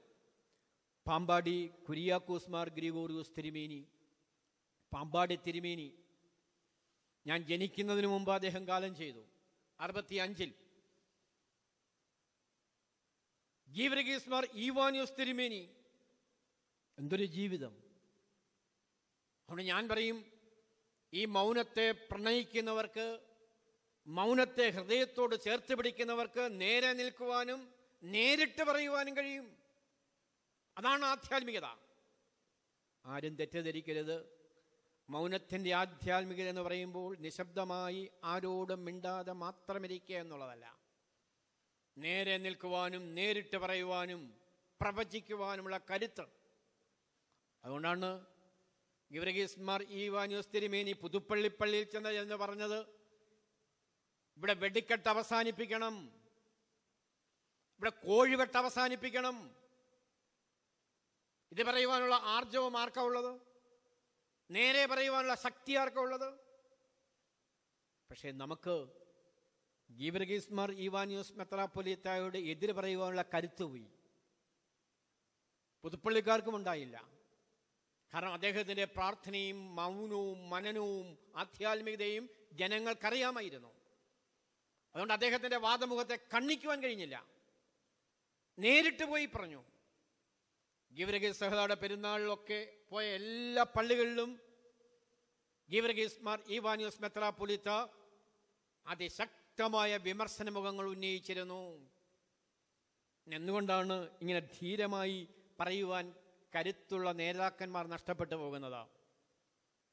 പാമ്പാടി കുരിയാക്കോസ്മാർ ഗ്രിഗോറിയോസ് തിരുമേനി പാമ്പാടി തിരുമേനി ഞാൻ ജനിക്കുന്നതിന് മുമ്പ് അദ്ദേഹം കാലം ചെയ്തു. അറുപത്തി അഞ്ചിൽ ഗീവ്രഗീസ്മാർ ഈവാനിയോസ് തിരുമേനി. എന്തൊരു ജീവിതം. അതുകൊണ്ട് ഞാൻ പറയും ഈ മൗനത്തെ പ്രണയിക്കുന്നവർക്ക് മൗനത്തെ ഹൃദയത്തോട് ചേർത്ത് പിടിക്കുന്നവർക്ക് നേരെ നിൽക്കുവാനും നേരിട്ട് പറയുവാനും കഴിയും. അതാണ് ആധ്യാത്മികത. ആരും തെറ്റിദ്ധരിക്കരുത്. മൗനത്തിന്റെ ആധ്യാത്മികത എന്ന് പറയുമ്പോൾ നിശബ്ദമായി ആരോടും മിണ്ടാതെ മാത്രമിരിക്കുക എന്നുള്ളതല്ല. നേരെ നിൽക്കുവാനും നേരിട്ട് പറയുവാനും പ്രവചിക്കുവാനുമുള്ള കരുത്ത്. അതുകൊണ്ടാണ് ഗിവരഗീസ്മാർ ഈ വാന്യൂസ് തിരുമേനി പുതുപ്പള്ളിപ്പള്ളിയിൽ ചെന്ന എന്ന് പറഞ്ഞത്. ഇവിടെ വെടിക്കെട്ട് അവസാനിപ്പിക്കണം. ഇവിടെ കോഴിവെട്ട് അവസാനിപ്പിക്കണം. ഇത് പറയുവാനുള്ള ആർജവം ആർക്കാ ഉള്ളത്? നേരെ പറയുവാനുള്ള ശക്തി ആർക്കാ ഉള്ളത്? പക്ഷേ നമുക്ക് ഗീവർഗീസ്മാർ ഈവാനിയോസ് മെത്രാപ്പൊലിത്തായോട് എതിര് പറയുവാനുള്ള കരുത്ത് പോയി. പുതുപ്പള്ളിക്കാർക്കും ഉണ്ടായില്ല. കാരണം അദ്ദേഹത്തിന്റെ പ്രാർത്ഥനയും മൗനവും മനനവും ആധ്യാത്മികതയും ജനങ്ങൾക്കറിയാമായിരുന്നു. അതുകൊണ്ട് അദ്ദേഹത്തിന്റെ വാദമുഖത്തെ കണ്ണിക്കുവാൻ കഴിഞ്ഞില്ല. നേരിട്ട് പോയി പറഞ്ഞു. ഗീവരഗീസ് സഹതയുടെ പെരുന്നാളിലൊക്കെ പോയ എല്ലാ പള്ളികളിലും ഗീവരഗീസ്മാർ ഇവാനിയോസ് ഈവാനിയോസ് മെത്രാപൊലിത്ത അതിശക്തമായ വിമർശന മുഖങ്ങൾ ഉന്നയിച്ചിരുന്നു. എന്തുകൊണ്ടാണ് ഇങ്ങനെ ധീരമായി പറയുവാൻ കരുത്തുള്ള നേതാക്കന്മാർ നഷ്ടപ്പെട്ടു പോകുന്നത്?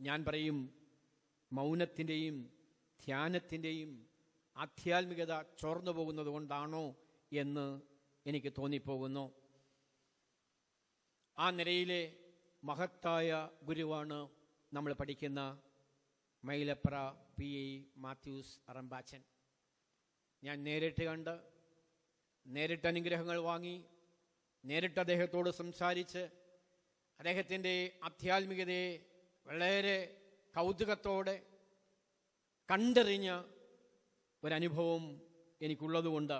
ഞാൻ പറയും മൗനത്തിന്റെയും ധ്യാനത്തിന്റെയും ആധ്യാത്മികത ചോർന്നു പോകുന്നത് കൊണ്ടാണോ എന്ന് എനിക്ക് തോന്നിപ്പോകുന്നു. ആ നിലയിലെ മഹത്തായ ഗുരുവാണ് നമ്മൾ പഠിക്കുന്ന മൈലപ്ര പി. ഐ മാത്യൂസ് അറമ്പാച്ചൻ. ഞാൻ നേരിട്ട് കണ്ട് നേരിട്ട് അനുഗ്രഹങ്ങൾ വാങ്ങി നേരിട്ട് അദ്ദേഹത്തോട് സംസാരിച്ച് അദ്ദേഹത്തിന്റെ ആധ്യാത്മികതയെ വളരെ കൗതുകത്തോടെ കണ്ടെറിഞ്ഞ ഒരനുഭവം എനിക്കുള്ളതുകൊണ്ട്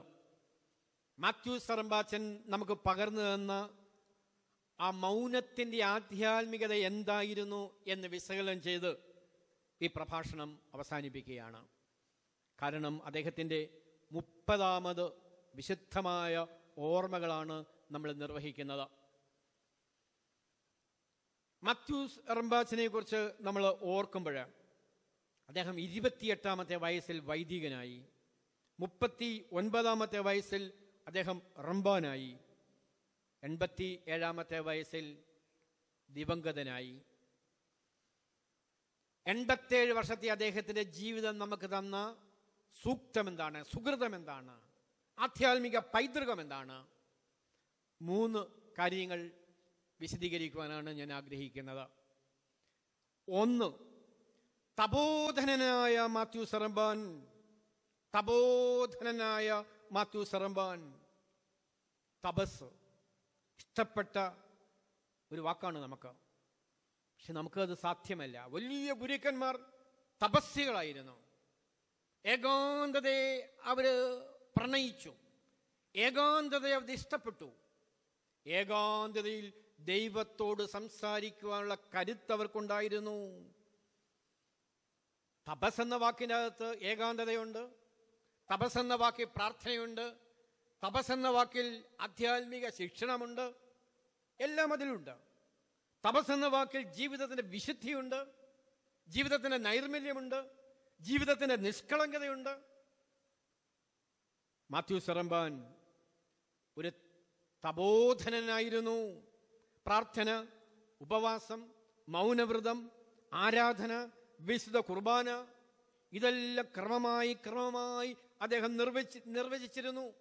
മാത്യു സറമ്പാച്ചൻ നമുക്ക് പകർന്നു തന്ന ആ മൗനത്തിന്റെ ആധ്യാത്മികത എന്തായിരുന്നു എന്ന് വിശകലനം ചെയ്ത് ഈ പ്രഭാഷണം അവസാനിപ്പിക്കുകയാണ്. കാരണം അദ്ദേഹത്തിന്റെ മുപ്പതാമത് വിശുദ്ധമായ ഓർമ്മകളാണ് നമ്മൾ നിർവഹിക്കുന്നത്. മത്യൂസ് എറമ്പാച്ചിനെ കുറിച്ച് നമ്മൾ ഓർക്കുമ്പോൾ അദ്ദേഹം ഇരുപത്തിയെട്ടാമത്തെ വയസ്സിൽ വൈദികനായി മുപ്പത്തി ഒൻപതാമത്തെ വയസ്സിൽ അദ്ദേഹം റംബാനായി എൺപത്തി ഏഴാമത്തെ വയസ്സിൽ ദിവംഗതനായി. എൺപത്തേഴ് വർഷത്തെ അദ്ദേഹത്തിന്റെ ജീവിതം നമുക്ക് തന്ന സൂക്തം എന്താണ് സുഹൃതം എന്താണ് ആധ്യാത്മിക പൈതൃകം എന്താണ് മൂന്ന് കാര്യങ്ങൾ വിശദീകരിക്കുവാനാണ് ഞാൻ ആഗ്രഹിക്കുന്നത്. ഒന്ന് തപോധനനായ മാത്യു സറമ്പാൻ. തപോധനനായ മാത്യു സറമ്പാൻ. തപസ്. ഇഷ്ടപ്പെട്ട ഒരു വാക്കാണ് നമുക്ക്. പക്ഷെ നമുക്കത് സാധ്യമല്ല. വലിയ ഗുരുക്കന്മാർ തപസ്യകളായിരുന്നു. ഏകാന്തതയെ അവർ പ്രണയിച്ചു. ഏകാന്തതയെ അവർ ഇഷ്ടപ്പെട്ടു. ഏകാന്തതയിൽ ദൈവത്തോട് സംസാരിക്കുവാനുള്ള കരുത്ത് അവർക്കുണ്ടായിരുന്നു. തപസ് എന്ന വാക്കിനകത്ത് ഏകാന്തതയുണ്ട്. തപസ് എന്ന വാക്കിൽ പ്രാർത്ഥനയുണ്ട്. തപസ് എന്ന വാക്കിൽ ആധ്യാത്മിക ശിക്ഷണമുണ്ട്. എല്ലാം അതിലുണ്ട്. തപസ് എന്ന വാക്കിൽ ജീവിതത്തിന്റെ വിശുദ്ധിയുണ്ട്. ജീവിതത്തിന്റെ നൈർമല്യമുണ്ട്. ജീവിതത്തിന്റെ നിഷ്കളങ്കതയുണ്ട്. മാത്യു സെറമ്പാൻ ഒരു തപോധനനായിരുന്നു. പ്രാർത്ഥന ഉപവാസം മൗനവ്രതം ആരാധന വിശുദ്ധ കുർബാന ഇതെല്ലാം ക്രമമായി ക്രമമായി അദ്ദേഹം നിർവചി നിർവചിച്ചിരുന്നു.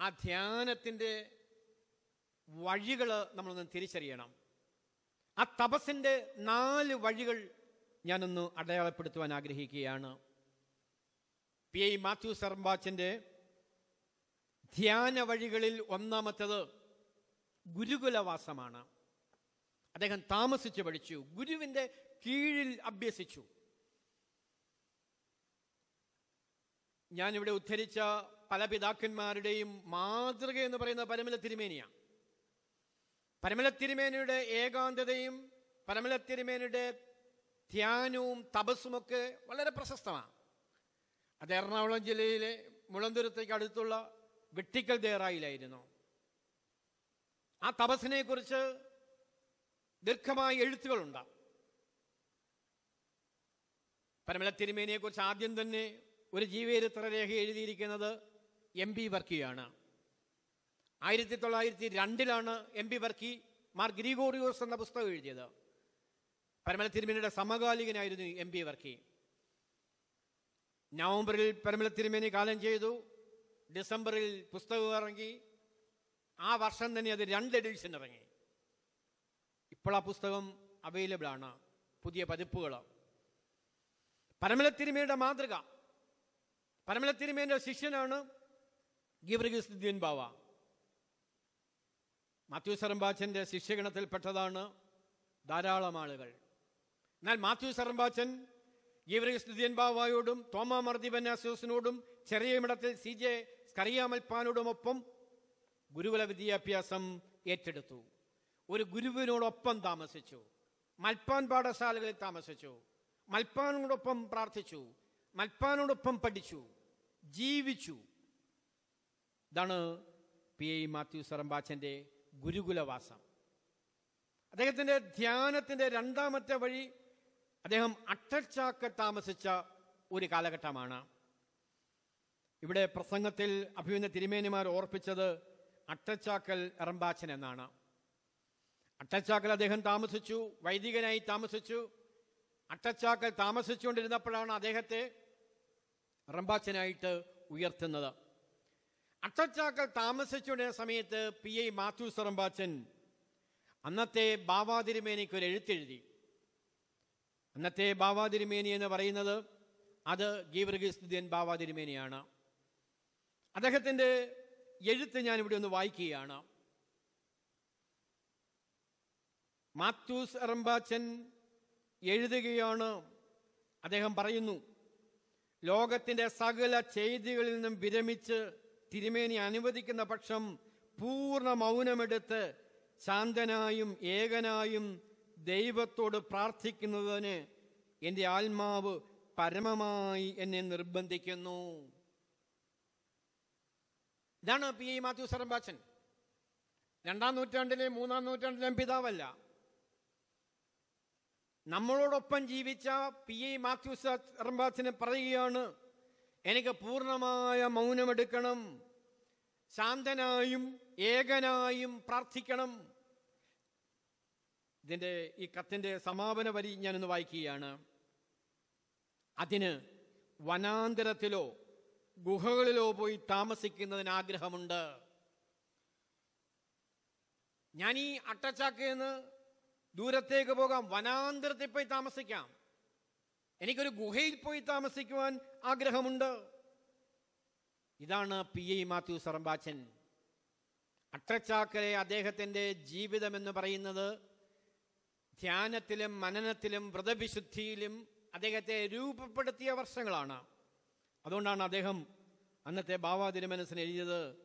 ആ ധ്യാനത്തിന്റെ വഴികൾ നമ്മളൊന്ന് തിരിച്ചറിയണം. ആ തപസ്സിന്റെ നാല് വഴികൾ ഞാനൊന്ന് അടയാളപ്പെടുത്തുവാൻ ആഗ്രഹിക്കുകയാണ്. പി. ഐ. മാത്യു സർബാച്ചന്റെ ധ്യാന വഴികളിൽ ഒന്നാമത്തത് ഗുരുകുലവാസമാണ്. അദ്ദേഹം താമസിച്ച് പഠിച്ചു ഗുരുവിന്റെ കീഴിൽ അഭ്യസിച്ചു. ഞാനിവിടെ ഉദ്ധരിച്ച പല പിതാക്കന്മാരുടെയും മാതൃക എന്ന് പറയുന്ന പരമല തിരുമേനിയാണ് പരമല തിരുമേനിയുടെ ഏകാന്തതയും പരമല തിരുമേനിയുടെ ധ്യാനവും തപസ്സുമൊക്കെ വളരെ പ്രശസ്തമാണ്. അത് എറണാകുളം ജില്ലയിലെ മുളന്തുരത്തേക്ക് അടുത്തുള്ള വെട്ടിക്കൽ ദേറായിലായിരുന്നു. ആ തപസ്സിനെ കുറിച്ച് ദീർഘമായ എഴുത്തുകളുണ്ട്. പരമല തിരുമേനിയെ കുറിച്ച് ആദ്യം തന്നെ ഒരു ജീവചരിത്ര രേഖ എഴുതിയിരിക്കുന്നത് എം പി വർക്കിയാണ് ആയിരത്തി തൊള്ളായിരത്തി രണ്ടിലാണ് എം പി വർക്കി മാർ ഗ്രിഗോറിയോസ് എന്ന പുസ്തകം എഴുതിയത്. പരമല തിരുമേനിയുടെ സമകാലികനായിരുന്നു എം പി വർക്കി. നവംബറിൽ പരമല തിരുമേനി കാലം ചെയ്തു. ഡിസംബറിൽ പുസ്തകം ഇറങ്ങി. ആ വർഷം തന്നെ അത് രണ്ട് എഡിഷൻ ഇറങ്ങി. ഇപ്പോൾ ആ പുസ്തകം അവൈലബിൾ ആണ്. പുതിയ പതിപ്പുകൾ. പരമല തിരുമേനിയുടെ മാതൃക. പരമല തിരുമേനിയുടെ ശിഷ്യനാണ് ഗീവർഗീസ് ബാവ. മാത്യു സരംബാച്ചന്റെ ശിഷ്യഗണത്തിൽപ്പെട്ടതാണ് ധാരാളം ആളുകൾ. എന്നാൽ മാത്യു സറമ്പാച്ചൻ ഗീവർഗീസ് ബാവായോടും തോമാ മർദിബന്യാസോസിനോടും ചെറിയ ഇടത്തിൽ സി ജെ സ്കറിയാമൽപ്പാനോടുമൊപ്പം ഗുരുകുല വിദ്യാഭ്യാസം ഏറ്റെടുത്തു. ഒരു ഗുരുവിനോടൊപ്പം താമസിച്ചു. മൽപ്പാൻ പാഠശാലകളിൽ താമസിച്ചു. മൽപ്പാനോടൊപ്പം പ്രാർത്ഥിച്ചു. മൽപ്പാനോടൊപ്പം പഠിച്ചു. ജീവിച്ചു. ഇതാണ് പി ഐ മാത്യു സറമ്പാച്ചന്റെ ഗുരുകുലവാസം. അദ്ദേഹത്തിന്റെ ധ്യാനത്തിന്റെ രണ്ടാമത്തെ വഴി അദ്ദേഹം അട്ടച്ചാക്ക താമസിച്ച ഒരു കാലഘട്ടമാണ്. ഇവിടെ പ്രസംഗത്തിൽ അഭിമന്യ തിരുമേനിമാർ ഓർപ്പിച്ചത് അട്ടച്ചാക്കൽ എറമ്പാച്ചൻ എന്നാണ്. അട്ടച്ചാക്കൽ അദ്ദേഹം താമസിച്ചു വൈദികനായി താമസിച്ചു. അട്ടച്ചാക്കൽ താമസിച്ചുകൊണ്ടിരുന്നപ്പോഴാണ് അദ്ദേഹത്തെ റമ്പാച്ചനായിട്ട് ഉയർത്തുന്നത്. അട്ടച്ചാക്കൽ താമസിച്ചുകൊണ്ടിരുന്ന സമയത്ത് പി ഐ മാത്യൂസ് റമ്പാച്ചൻ അന്നത്തെ ബാവാതിരുമേനിക്ക് ഒരു എഴുത്തെഴുതി. അന്നത്തെ ബാവാതിരുമേനി എന്ന് പറയുന്നത് അത് ഗീവർഗീസ്തുതിയൻ ബാവാതിരുമേനിയാണ്. അദ്ദേഹത്തിന്റെ എഴുത്ത് ഞാൻ ഇവിടെ ഒന്ന് വായിക്കുകയാണ്. മാത്യൂസ് റംബാച്ചൻ എഴുതുകയാണ്. അദ്ദേഹം പറയുന്നു ലോകത്തിന്റെ സകല ചെയ്തികളിൽ നിന്നും വിരമിച്ച് തിരുമേനി അനുവദിക്കുന്ന പക്ഷം പൂർണ മൗനമെടുത്ത് ശാന്തനായും ഏകനായും ദൈവത്തോട് പ്രാർത്ഥിക്കുന്നതിന് എന്റെ ആത്മാവ് പരമമായി എന്നെ നിർബന്ധിക്കുന്നു. ഇതാണ് പി ഐ മാത്യു സറമ്പാച്ചൻ രണ്ടാം നൂറ്റാണ്ടിലെ മൂന്നാം നൂറ്റാണ്ടിലെ പിതാവല്ല. നമ്മളോടൊപ്പം ജീവിച്ച പി ഐ മാത്യു സറമ്പാച്ചന് പറയുകയാണ് എനിക്ക് പൂർണമായ മൗനമെടുക്കണം ശാന്തനായും ഏകനായും പ്രാർത്ഥിക്കണം. ഇതിന്റെ ഈ കത്തിന്റെ സമാപന വരി ഞാനൊന്ന് വായിക്കുകയാണ്. അതിന് വനാന്തരത്തിലോ ഗുഹകളിലോ പോയി താമസിക്കുന്നതിന് ആഗ്രഹമുണ്ട്. ഞാൻ ഈ അട്ടച്ചാക്കയെന്ന് ദൂരത്തേക്ക് പോകാം വനാന്തരത്തിൽ പോയി താമസിക്കാം. എനിക്കൊരു ഗുഹയിൽ പോയി താമസിക്കുവാൻ ആഗ്രഹമുണ്ട്. ഇതാണ് പി ഐ മാത്യു സറമ്പാച്ചൻ അട്ടച്ചാക്കലെ അദ്ദേഹത്തിന്റെ ജീവിതം എന്ന് പറയുന്നത് ധ്യാനത്തിലും മനനത്തിലും വ്രതവിശുദ്ധിയിലും അദ്ദേഹത്തെ രൂപപ്പെടുത്തിയ വർഷങ്ങളാണ്. അതുകൊണ്ടാണ് അദ്ദേഹം അന്നത്തെ ബാബാ തിരുമനസിന് എഴുതിയത്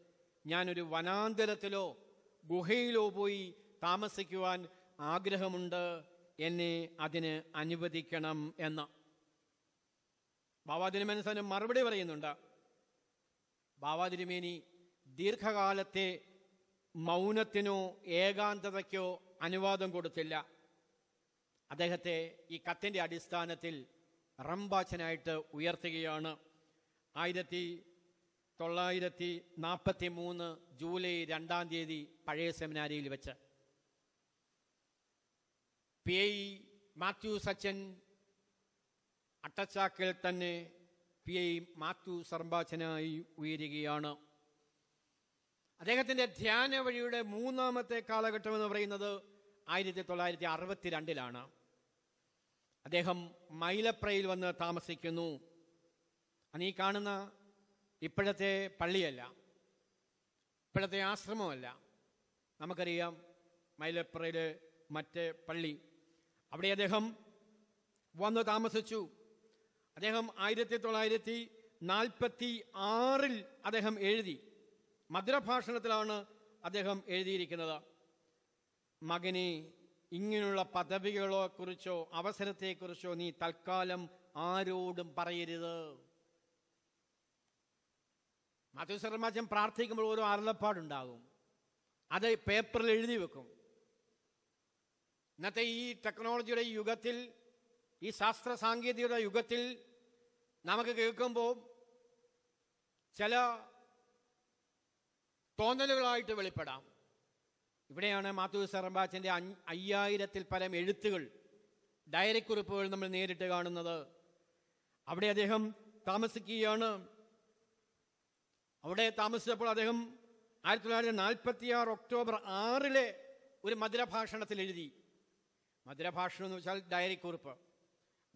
ഞാനൊരു വനാന്തരത്തിലോ ഗുഹയിലോ പോയി താമസിക്കുവാൻ ആഗ്രഹമുണ്ട്. എന്നെ അതിന് അനുവദിക്കണം എന്ന്. ബാബാ തിരുമനസന് മറുപടി പറയുന്നുണ്ട്. ബാബാദിരുമേനി ദീർഘകാലത്തെ മൗനത്തിനോ ഏകാന്തതയ്ക്കോ അനുവാദം കൊടുത്തില്ല. അദ്ദേഹത്തെ ഈ കത്തിന്റെ അടിസ്ഥാനത്തിൽ റംബാച്ചനായിട്ട് ഉയർത്തുകയാണ്. ആയിരത്തി തൊള്ളായിരത്തി നാൽപ്പത്തി മൂന്ന് ജൂലൈ രണ്ടാം തീയതി പഴയ സെമിനാരിയിൽ വെച്ച്. പി ഐ മാത്യു സച്ചൻ അട്ടച്ചാക്കിൽ തന്നെ പി ഐ മാത്യു സർബാച്ചനായി ഉയരുകയാണ്. അദ്ദേഹത്തിന്റെ ധ്യാന വഴിയുടെ മൂന്നാമത്തെ കാലഘട്ടം എന്ന് പറയുന്നത് ആയിരത്തി തൊള്ളായിരത്തി അറുപത്തിരണ്ടിലാണ് അദ്ദേഹം മൈലപ്രയിൽ വന്ന് താമസിക്കുന്നു. അനി കാണുന്ന ഇപ്പോഴത്തെ പള്ളിയല്ല. ഇപ്പോഴത്തെ ആശ്രമമല്ല. നമുക്കറിയാം മൈലപ്രയിലെ മറ്റേ പള്ളി. അവിടെ അദ്ദേഹം വന്ന് താമസിച്ചു. അദ്ദേഹം ആയിരത്തി തൊള്ളായിരത്തി നാൽപ്പത്തി ആറിൽ അദ്ദേഹം എഴുതി. മധുരഭാഷണത്തിലാണ് അദ്ദേഹം എഴുതിയിരിക്കുന്നത്. മകനെ ഇങ്ങനെയുള്ള പദവികളോ കുറിച്ചോ അവസരത്തെക്കുറിച്ചോ നീ തൽക്കാലം ആരോടും പറയരുത്. മധുസർമാജം പ്രാർത്ഥിക്കുമ്പോൾ ഓരോ അരുളപ്പാടുണ്ടാകും. അത് പേപ്പറിൽ എഴുതി വെക്കും. ഇന്നത്തെ ഈ ടെക്നോളജിയുടെ യുഗത്തിൽ ഈ ശാസ്ത്ര സാങ്കേതികയുടെ യുഗത്തിൽ നമുക്ക് കേൾക്കുമ്പോൾ ചില തോന്നലുകളായിട്ട് വെളിപ്പെടാം. ഇവിടെയാണ് മാത്യു സറമ്പാച്ചന്റെ അയ്യായിരത്തിൽ പരം എഴുത്തുകൾ ഡയറി കുറിപ്പുകൾ നമ്മൾ നേരിട്ട് കാണുന്നത്. അവിടെ അദ്ദേഹം താമസിക്കുകയാണ്. അവിടെ താമസിച്ചപ്പോൾ അദ്ദേഹം ആയിരത്തി തൊള്ളായിരത്തി നാൽപ്പത്തി ആറ് ഒക്ടോബർ ആറിലെ ഒരു മധുരഭാഷണത്തിൽ എഴുതി. മധുരഭാഷണം എന്ന് വെച്ചാൽ ഡയറി കുറിപ്പ്.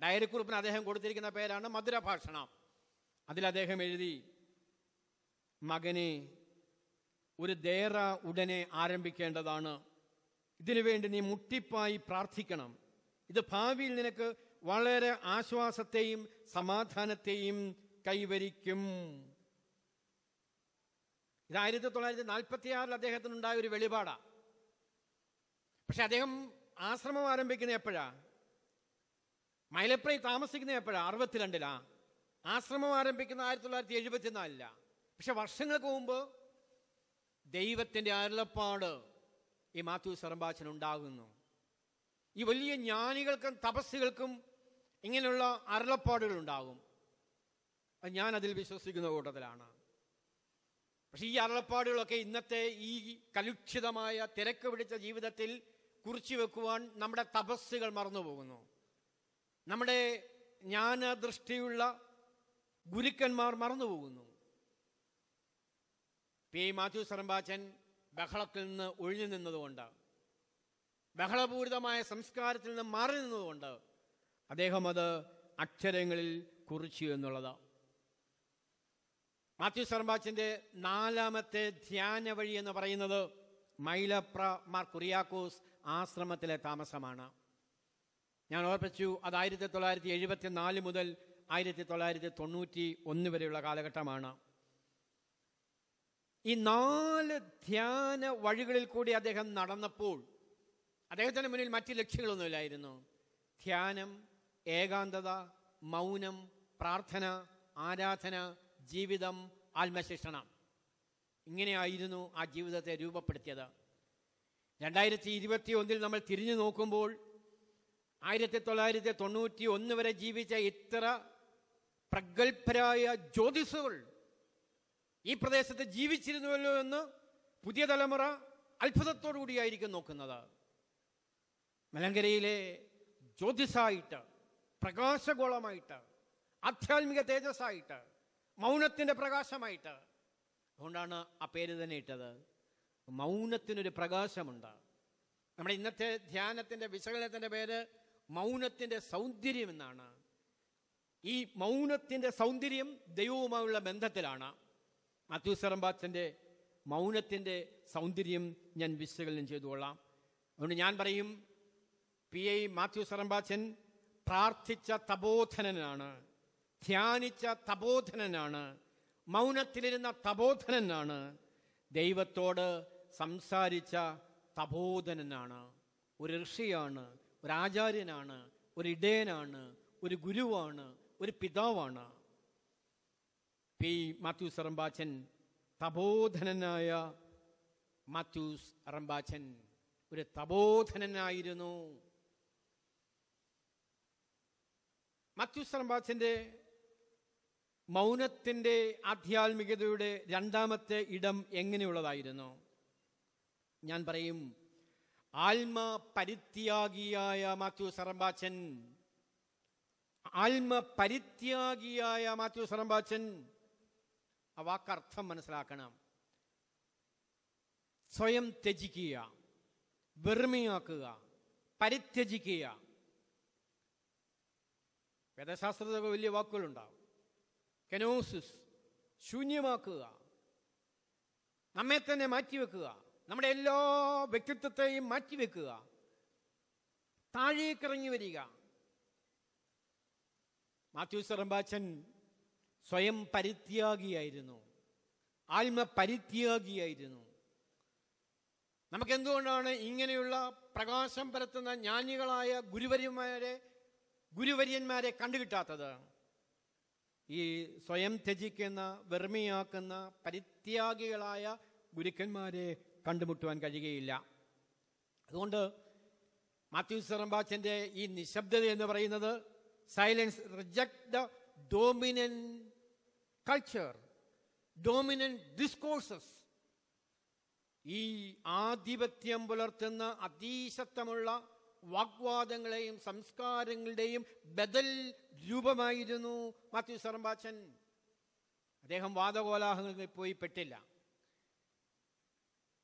ഡയറി കുറിപ്പിന് അദ്ദേഹം കൊടുത്തിരിക്കുന്ന പേരാണ് മധുരഭാഷണം. അതിൽ അദ്ദേഹം എഴുതി മകനെ ഒരു ദേറ ഉടനെ ആരംഭിക്കേണ്ടതാണ്. ഇതിനുവേണ്ടി നീ മുട്ടിപ്പായി പ്രാർത്ഥിക്കണം. ഇത് ഭാവിയിൽ നിനക്ക് വളരെ ആശ്വാസത്തെയും സമാധാനത്തെയും കൈവരിക്കും. ഇത് ആയിരത്തി തൊള്ളായിരത്തി നാൽപ്പത്തി ആറിൽ അദ്ദേഹത്തിനുണ്ടായ ഒരു വെളിപാടാ. പക്ഷെ അദ്ദേഹം ആശ്രമം ആരംഭിക്കുന്ന എപ്പോഴാ? മൈലപ്രൈ താമസിക്കുന്ന എപ്പോഴാ? അറുപത്തിരണ്ടിലാ. ആശ്രമം ആരംഭിക്കുന്ന ആയിരത്തി തൊള്ളായിരത്തി എഴുപത്തിനാലിലാ പക്ഷെ വർഷങ്ങൾക്ക് മുമ്പ് ദൈവത്തിന്റെ അരുളപ്പാട് ഈ മാത്യു സെറമ്പാച്ചൻ ഉണ്ടാകുന്നു. ഈ വലിയ ജ്ഞാനികൾക്കും തപസ്സുകൾക്കും ഇങ്ങനെയുള്ള അരുളപ്പാടുകൾ ഉണ്ടാകും ഞാൻ അതിൽ വിശ്വസിക്കുന്ന കൂട്ടത്തിലാണ്. പക്ഷേ ഈ അരുളപ്പാടുകളൊക്കെ ഇന്നത്തെ ഈ കലുഷിതമായ തിരക്ക് പിടിച്ച ജീവിതത്തിൽ കുറിച്ചു വെക്കുവാൻ നമ്മുടെ തപസ്സുകൾ മറന്നുപോകുന്നു. നമ്മുടെ ജ്ഞാനദൃഷ്ടിയുള്ള ഗുരുക്കന്മാർ മറന്നുപോകുന്നു. പി മാത്യു സറമ്പാച്ചൻ ബഹളത്തിൽ നിന്ന് ഒഴിഞ്ഞു നിന്നതുകൊണ്ട് ബഹളപൂരിതമായ സംസ്കാരത്തിൽ നിന്ന് മാറി നിന്നതുകൊണ്ട് അദ്ദേഹം അത് അക്ഷരങ്ങളിൽ കുറിച്ചു എന്നുള്ളത്. മാത്യു സറമ്പാച്ചന്റെ നാലാമത്തെ ധ്യാന വഴി എന്ന് പറയുന്നത് മൈലപ്ര മാർ കുറിയാക്കോസ് ആശ്രമത്തിലെ താമസമാണ്. ഞാൻ ഓർപ്പിച്ചു അത് ആയിരത്തി തൊള്ളായിരത്തി എഴുപത്തി നാല് മുതൽ ആയിരത്തി തൊള്ളായിരത്തി തൊണ്ണൂറ്റി ഒന്ന് വരെയുള്ള കാലഘട്ടമാണ്. ഈ നാല് ധ്യാന വഴികളിൽ കൂടി അദ്ദേഹം നടന്നപ്പോൾ അദ്ദേഹത്തിന്റെ മുന്നിൽ മറ്റ് ലക്ഷ്യങ്ങളൊന്നുമില്ലായിരുന്നു. ധ്യാനം ഏകാന്തത മൗനം പ്രാർത്ഥന ആരാധന ജീവിതം ആത്മശിക്ഷണം. ഇങ്ങനെയായിരുന്നു ആ ജീവിതത്തെ രൂപപ്പെടുത്തിയത്. രണ്ടായിരത്തി ഇരുപത്തി ഒന്നിൽ നമ്മൾ തിരിഞ്ഞു നോക്കുമ്പോൾ ആയിരത്തി തൊള്ളായിരത്തി തൊണ്ണൂറ്റി ഒന്ന് വരെ ജീവിച്ച ഇത്ര പ്രഗത്ഭരായ ജ്യോതിസുകൾ ഈ പ്രദേശത്ത് ജീവിച്ചിരുന്നുവല്ലോ എന്ന് പുതിയ തലമുറ അത്ഭുതത്തോടു കൂടിയായിരിക്കും നോക്കുന്നത്. മലങ്കരയിലെ ജ്യോതിസായിട്ട് പ്രകാശഗോളമായിട്ട് ആധ്യാത്മിക തേജസ്സായിട്ട് മൗനത്തിന്റെ പ്രകാശമായിട്ട് അതുകൊണ്ടാണ് ആ പേര് തന്നെ ഇട്ടത്. മൗനത്തിനൊരു പ്രകാശമുണ്ട്. നമ്മുടെ ഇന്നത്തെ ധ്യാനത്തിന്റെ വിശകലനത്തിന്റെ പേര് മൗനത്തിന്റെ സൗന്ദര്യം എന്നാണ്. ഈ മൗനത്തിന്റെ സൗന്ദര്യം ദൈവവുമായുള്ള ബന്ധത്തിലാണ്. മാത്യു സെറംബാച്ചന്റെ മൗനത്തിന്റെ സൗന്ദര്യം ഞാൻ വിശകലനം ചെയ്തുകൊള്ളാം. അതുകൊണ്ട് ഞാൻ പറയും പി ഐ മാത്യു സെറംബാച്ചൻ പ്രാർത്ഥിച്ച തപോധനനാണ് ധ്യാനിച്ച തപോധനനാണ് മൗനത്തിലിരുന്ന തപോധനനാണ് ദൈവത്തോട് സംസാരിച്ച തപോധനനാണ്. ഒരു ഋഷിയാണ് ഒരു ആചാര്യനാണ് ഒരു ഇടയനാണ് ഒരു ഗുരുവാണ് ഒരു പിതാവാണ്. പി. മാത്യൂസ് റമ്പാച്ചൻ തപോധനനായ മാത്യൂസ് റമ്പാച്ചൻ ഒരു തപോധനനായിരുന്നു. മാത്യൂസ് റമ്പാച്ചന്റെ മൗനത്തിന്റെ ആധ്യാത്മികതയുടെ രണ്ടാമത്തെ ഇടം എങ്ങനെയുള്ളതായിരുന്നു? ഞാൻ പറയും ആത്മ പരിത്യാഗിയായ മാത്യു സറമ്പാച്ചൻ ആത്മ പരിത്യാഗിയായ മാത്യു സറമ്പാച്ചൻ ആ വാക്കർത്ഥം മനസ്സിലാക്കണം. സ്വയം ത്യജിക്കുക വെറുമയാക്കുക പരിത്യജിക്കുക. വേദശാസ്ത്രത്തിലൊക്കെ വലിയ വാക്കുകളുണ്ടാവും. കെനോസിസ് ശൂന്യമാക്കുക. നമ്മെ തന്നെ മാറ്റിവെക്കുക. നമ്മുടെ എല്ലാ വ്യക്തിത്വത്തെയും മാറ്റിവെക്കുക. താഴേക്കിറങ്ങി വരിക. മാത്യു സെറമ്പാച്ചൻ സ്വയം പരിത്യാഗിയായിരുന്നു. ആത്മ പരിത്യാഗിയായിരുന്നു. നമുക്ക് എന്തുകൊണ്ടാണ് ഇങ്ങനെയുള്ള പ്രകാശം പരത്തുന്ന ജ്ഞാനികളായ ഗുരുവര്യന്മാരെ ഗുരുവര്യന്മാരെ കണ്ടുകിട്ടാത്തത്? ഈ സ്വയം ത്യജിക്കുന്ന വെറുമയാക്കുന്ന പരിത്യാഗികളായ ഗുരുക്കന്മാരെ കണ്ടുമുട്ടുവാൻ കഴിയുകയില്ല. അതുകൊണ്ട് മാത്യു സറംബാച്ചന്റെ ഈ നിശബ്ദത എന്ന് പറയുന്നത് silence reject the dominant culture dominant discourses. ഈ ആധിപത്യം പുലർത്തുന്ന അതീശത്വമുള്ള വാഗ്വാദങ്ങളെയും സംസ്കാരങ്ങളുടെയും ബദൽ രൂപമായിരുന്നു മാത്യു സർമ്പാച്ചൻ. അദ്ദേഹം വാദകോലാഹങ്ങളിൽ പോയി പെട്ടില്ല.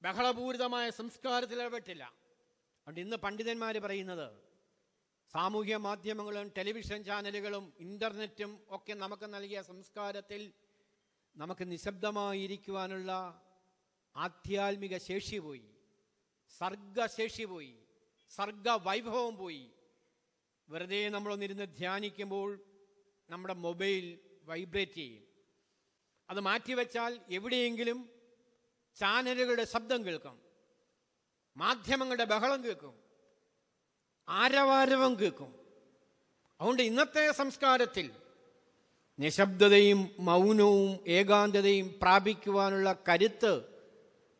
ബഹളപൂരിതമായ സംസ്കാരത്തിൽ ഇടപെട്ടില്ല. അതുകൊണ്ട് ഇന്ന് പണ്ഡിതന്മാർ പറയുന്നത് സാമൂഹ്യ മാധ്യമങ്ങളും ടെലിവിഷൻ ചാനലുകളും ഇന്റർനെറ്റും ഒക്കെ നമുക്ക് നൽകിയ സംസ്കാരത്തിൽ നമുക്ക് നിശബ്ദമായിരിക്കുവാനുള്ള ആധ്യാത്മിക ശേഷി പോയി. സർഗശേഷി പോയി. സർഗ വൈഭവം പോയി. വെറുതെ നമ്മളൊന്നിരുന്ന് ധ്യാനിക്കുമ്പോൾ നമ്മുടെ മൊബൈൽ വൈബ്രേറ്റ് ചെയ്യും. അത് മാറ്റിവെച്ചാൽ എവിടെയെങ്കിലും ചാനലുകളുടെ ശബ്ദം കേൾക്കാം. മാധ്യമങ്ങളുടെ ബഹളം കേൾക്കും. ആരവാരവം കേൾക്കും. അതുകൊണ്ട് ഇന്നത്തെ സംസ്കാരത്തിൽ നിശബ്ദതയും മൗനവും ഏകാന്തതയും പ്രാപിക്കുവാനുള്ള കരുത്ത്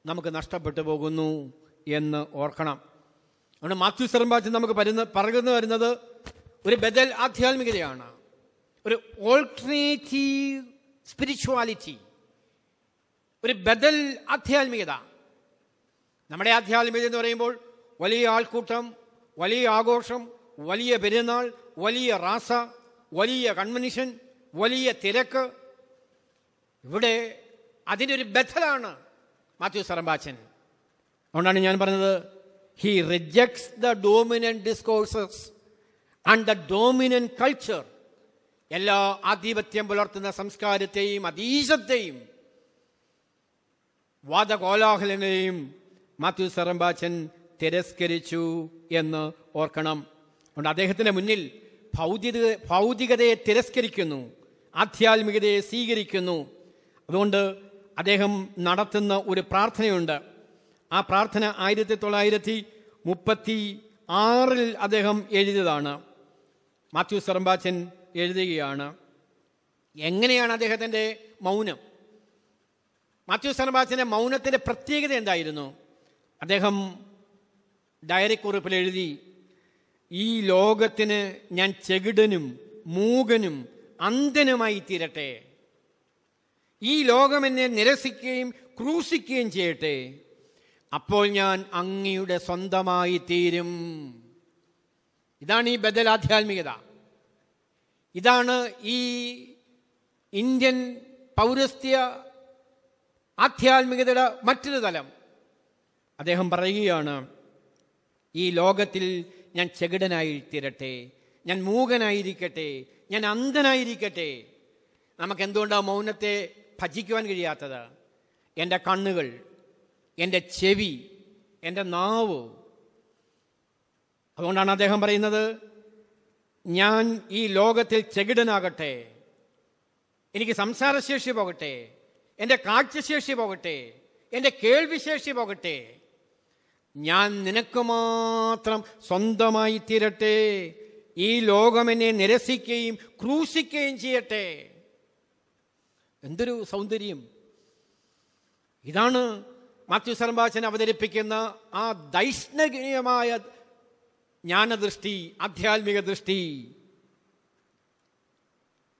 നമുക്ക് നഷ്ടപ്പെട്ടു പോകുന്നു എന്ന് ഓർക്കണം. അതുകൊണ്ട് മാത്യു സർമ്പാച്ച് നമുക്ക് പരുന്ന പറഞ്ഞു വരുന്നത് ഒരു ബദൽ ആധ്യാത്മികതയാണ്. ഒരു ഓൾട്ടർനേറ്റീവ് സ്പിരിച്വാലിറ്റി. ഒരു ബദൽ ആധ്യാത്മികത. നമ്മുടെ ആധ്യാത്മികത എന്ന് പറയുമ്പോൾ വലിയ ആൾക്കൂട്ടം വലിയ ആഘോഷം വലിയ പെരുന്നാൾ വലിയ റാസ വലിയ കൺവെൻഷൻ വലിയ തിരക്ക്. ഇവിടെ അതിനൊരു ഒരു മാത്യു സറമ്പാച്ചൻ. അതുകൊണ്ടാണ് ഞാൻ പറഞ്ഞത് he rejects the dominant discourses and the dominant culture എല്ലാ ആധിപത്യം പുലർത്തുന്ന സംസ്കാരത്തെയും അതീശത്തെയും വാദകോലാഹലങ്ങളെയും മാത്യു സറമ്പാച്ചൻ തിരസ്കരിച്ചു എന്ന് ഓർക്കണം. അതുകൊണ്ട് അദ്ദേഹത്തിന്റെ മുന്നിൽ ഭൗതിക ഭൗതികതയെ തിരസ്കരിക്കുന്നു ആധ്യാത്മികതയെ സ്വീകരിക്കുന്നു. അതുകൊണ്ട് അദ്ദേഹം നടത്തുന്ന ഒരു പ്രാർത്ഥനയുണ്ട്. ആ പ്രാർത്ഥന ആയിരത്തി തൊള്ളായിരത്തി മുപ്പത്തി ആറിൽ അദ്ദേഹം എഴുതിയതാണ്. മാത്യു സർമ്പാച്ചൻ എഴുതുകയാണ്. എങ്ങനെയാണ് അദ്ദേഹത്തിന്റെ മൗനം? മാത്യു സർമ്പാച്ചന്റെ മൗനത്തിന്റെ പ്രത്യേകത എന്തായിരുന്നു? അദ്ദേഹം ഡയറി കുറിപ്പിൽ എഴുതി ഈ ലോകത്തിന് ഞാൻ ചെകിടനും മൂകനും അന്ധനുമായി തീരട്ടെ. ഈ ലോകം എന്നെ നിരസിക്കുകയും ക്രൂശിക്കുകയും ചെയ്യട്ടെ. അപ്പോൾ ഞാൻ അങ്ങയുടെ സ്വന്തമായി തീരും. ഇതാണ് ഈ ബദൽ ആധ്യാത്മികത. ഇതാണ് ഈ ഇന്ത്യൻ പൗരസ്ത്യ ആധ്യാത്മികതയുടെ മറ്റൊരു തലം. അദ്ദേഹം പറയുകയാണ് ഈ ലോകത്തിൽ ഞാൻ ചെകിടനായി തീരട്ടെ ഞാൻ മൂകനായിരിക്കട്ടെ ഞാൻ അന്ധനായിരിക്കട്ടെ. നമുക്ക് എന്തുകൊണ്ടാണ് മൗനത്തെ ഭജിക്കുവാൻ കഴിയാത്തത്? എന്റെ കണ്ണുകൾ എന്റെ ചെവി എന്റെ നാവ്. അതുകൊണ്ടാണ് അദ്ദേഹം പറയുന്നത് ഞാൻ ഈ ലോകത്തിൽ ചെകിടനാകട്ടെ എനിക്ക് സംസാരശേഷി പോകട്ടെ എന്റെ കാഴ്ചശേഷി പോകട്ടെ എന്റെ കേൾവിശേഷി പോകട്ടെ. ഞാൻ നിനക്ക് മാത്രം സ്വന്തമായി തീരട്ടെ. ഈ ലോകം എന്നെ നിരസിക്കുകയും ക്രൂശിക്കുകയും ചെയ്യട്ടെ. എന്തൊരു സൗന്ദര്യം. ഇതാണ് മാത്യു സർബാച്ചൻ അവതരിപ്പിക്കുന്ന ആ ദൈഷ്ണകീയമായ ജ്ഞാനദൃഷ്ടി ആധ്യാത്മിക ദൃഷ്ടി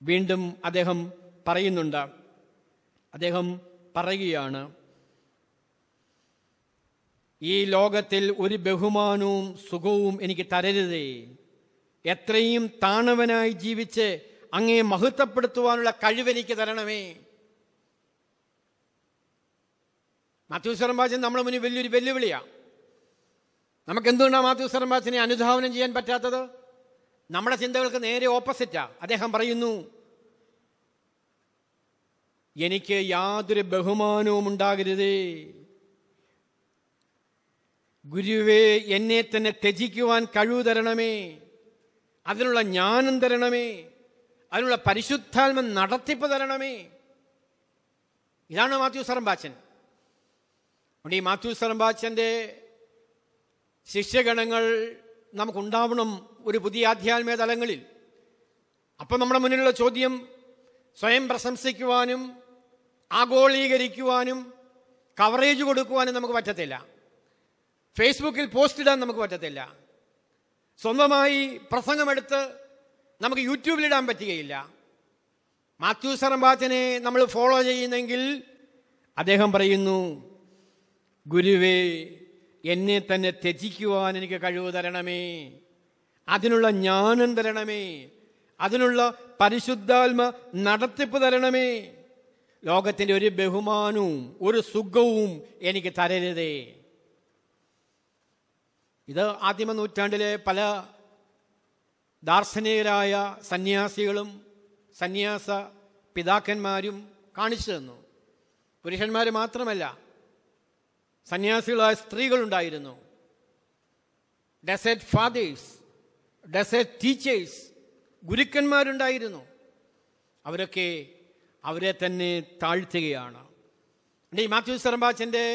വീണ്ടും അദ്ദേഹം പറയുന്നുണ്ട്. അദ്ദേഹം പറയുകയാണ് ഈ ലോകത്തിൽ ഒരു ബഹുമാനവും സുഖവും എനിക്ക് തരരുതേ. എത്രയും താണവനായി ജീവിച്ച് അങ്ങേ മഹത്വപ്പെടുത്തുവാനുള്ള കഴിവെനിക്ക് തരണമേ. മാത്യു സർമ്പാച്ചൻ നമ്മുടെ മുന്നിൽ വലിയൊരു വെല്ലുവിളിയാ. നമുക്ക് എന്തുകൊണ്ടാണ് മാത്യു സർമ്പാച്ചനെ അനുധാവനം ചെയ്യാൻ പറ്റാത്തത്? നമ്മുടെ ചിന്തകൾക്ക് നേരെ ഓപ്പോസിറ്റാ. അദ്ദേഹം പറയുന്നു എനിക്ക് യാതൊരു ബഹുമാനവും ഉണ്ടാകരുതേ. ഗുരുവേ എന്നെ തന്നെ ത്യജിക്കുവാൻ കഴിവ് തരണമേ അതിനുള്ള ജ്ഞാനം തരണമേ. അതിനുള്ള പരിശുദ്ധാത്മ നടത്തിപ്പ് തരണമേ. ഇതാണ് മാത്യു സറംബാച്ചൻ അതുകൊണ്ട് ഈ മാത്യു സറംബാച്ചന്റെ ശിഷ്യഗണങ്ങൾ നമുക്കുണ്ടാവണം ഒരു പുതിയ ആധ്യാത്മിക തലങ്ങളിൽ. അപ്പം നമ്മുടെ മുന്നിലുള്ള ചോദ്യം സ്വയം പ്രശംസിക്കുവാനും ആഗോളീകരിക്കുവാനും കവറേജ് കൊടുക്കുവാനും നമുക്ക് പറ്റത്തില്ല. ഫേസ്ബുക്കിൽ പോസ്റ്റ് ഇടാൻ നമുക്ക് പറ്റത്തില്ല. സ്വന്തമായി പ്രസംഗമെടുത്ത് നമുക്ക് യൂട്യൂബിലിടാൻ പറ്റുകയില്ല. മാത്യു സർമ്പാച്ചനെ നമ്മൾ ഫോളോ ചെയ്യുന്നെങ്കിൽ അദ്ദേഹം പറയുന്നു ഗുരുവേ എന്നെ തന്നെ ത്യജിക്കുവാൻ എനിക്ക് കഴിവ് തരണമേ. അതിനുള്ള ജ്ഞാനം തരണമേ. അതിനുള്ള പരിശുദ്ധാത്മ നടത്തിപ്പ് തരണമേ. ലോകത്തിന്റെ ഒരു ബഹുമാനവും ഒരു സുഖവും എനിക്ക് തരരുതേ. ഇത് ആദ്യമ നൂറ്റാണ്ടിലെ പല ദാർശനികരായ സന്യാസികളും സന്യാസ പിതാക്കന്മാരും കാണിച്ചു തന്നു. പുരുഷന്മാർ മാത്രമല്ല സന്യാസികളായ സ്ത്രീകളുണ്ടായിരുന്നു. ഡെസേറ്റ് ഫാദേഴ്സ് ഡെസേറ്റ് ടീച്ചേഴ്സ് ഗുരുക്കന്മാരുണ്ടായിരുന്നു. അവരൊക്കെ അവരെ തന്നെ താഴ്ത്തുകയാണ്. ഈ മാത്യു സർമ്പാച്ചന്റെ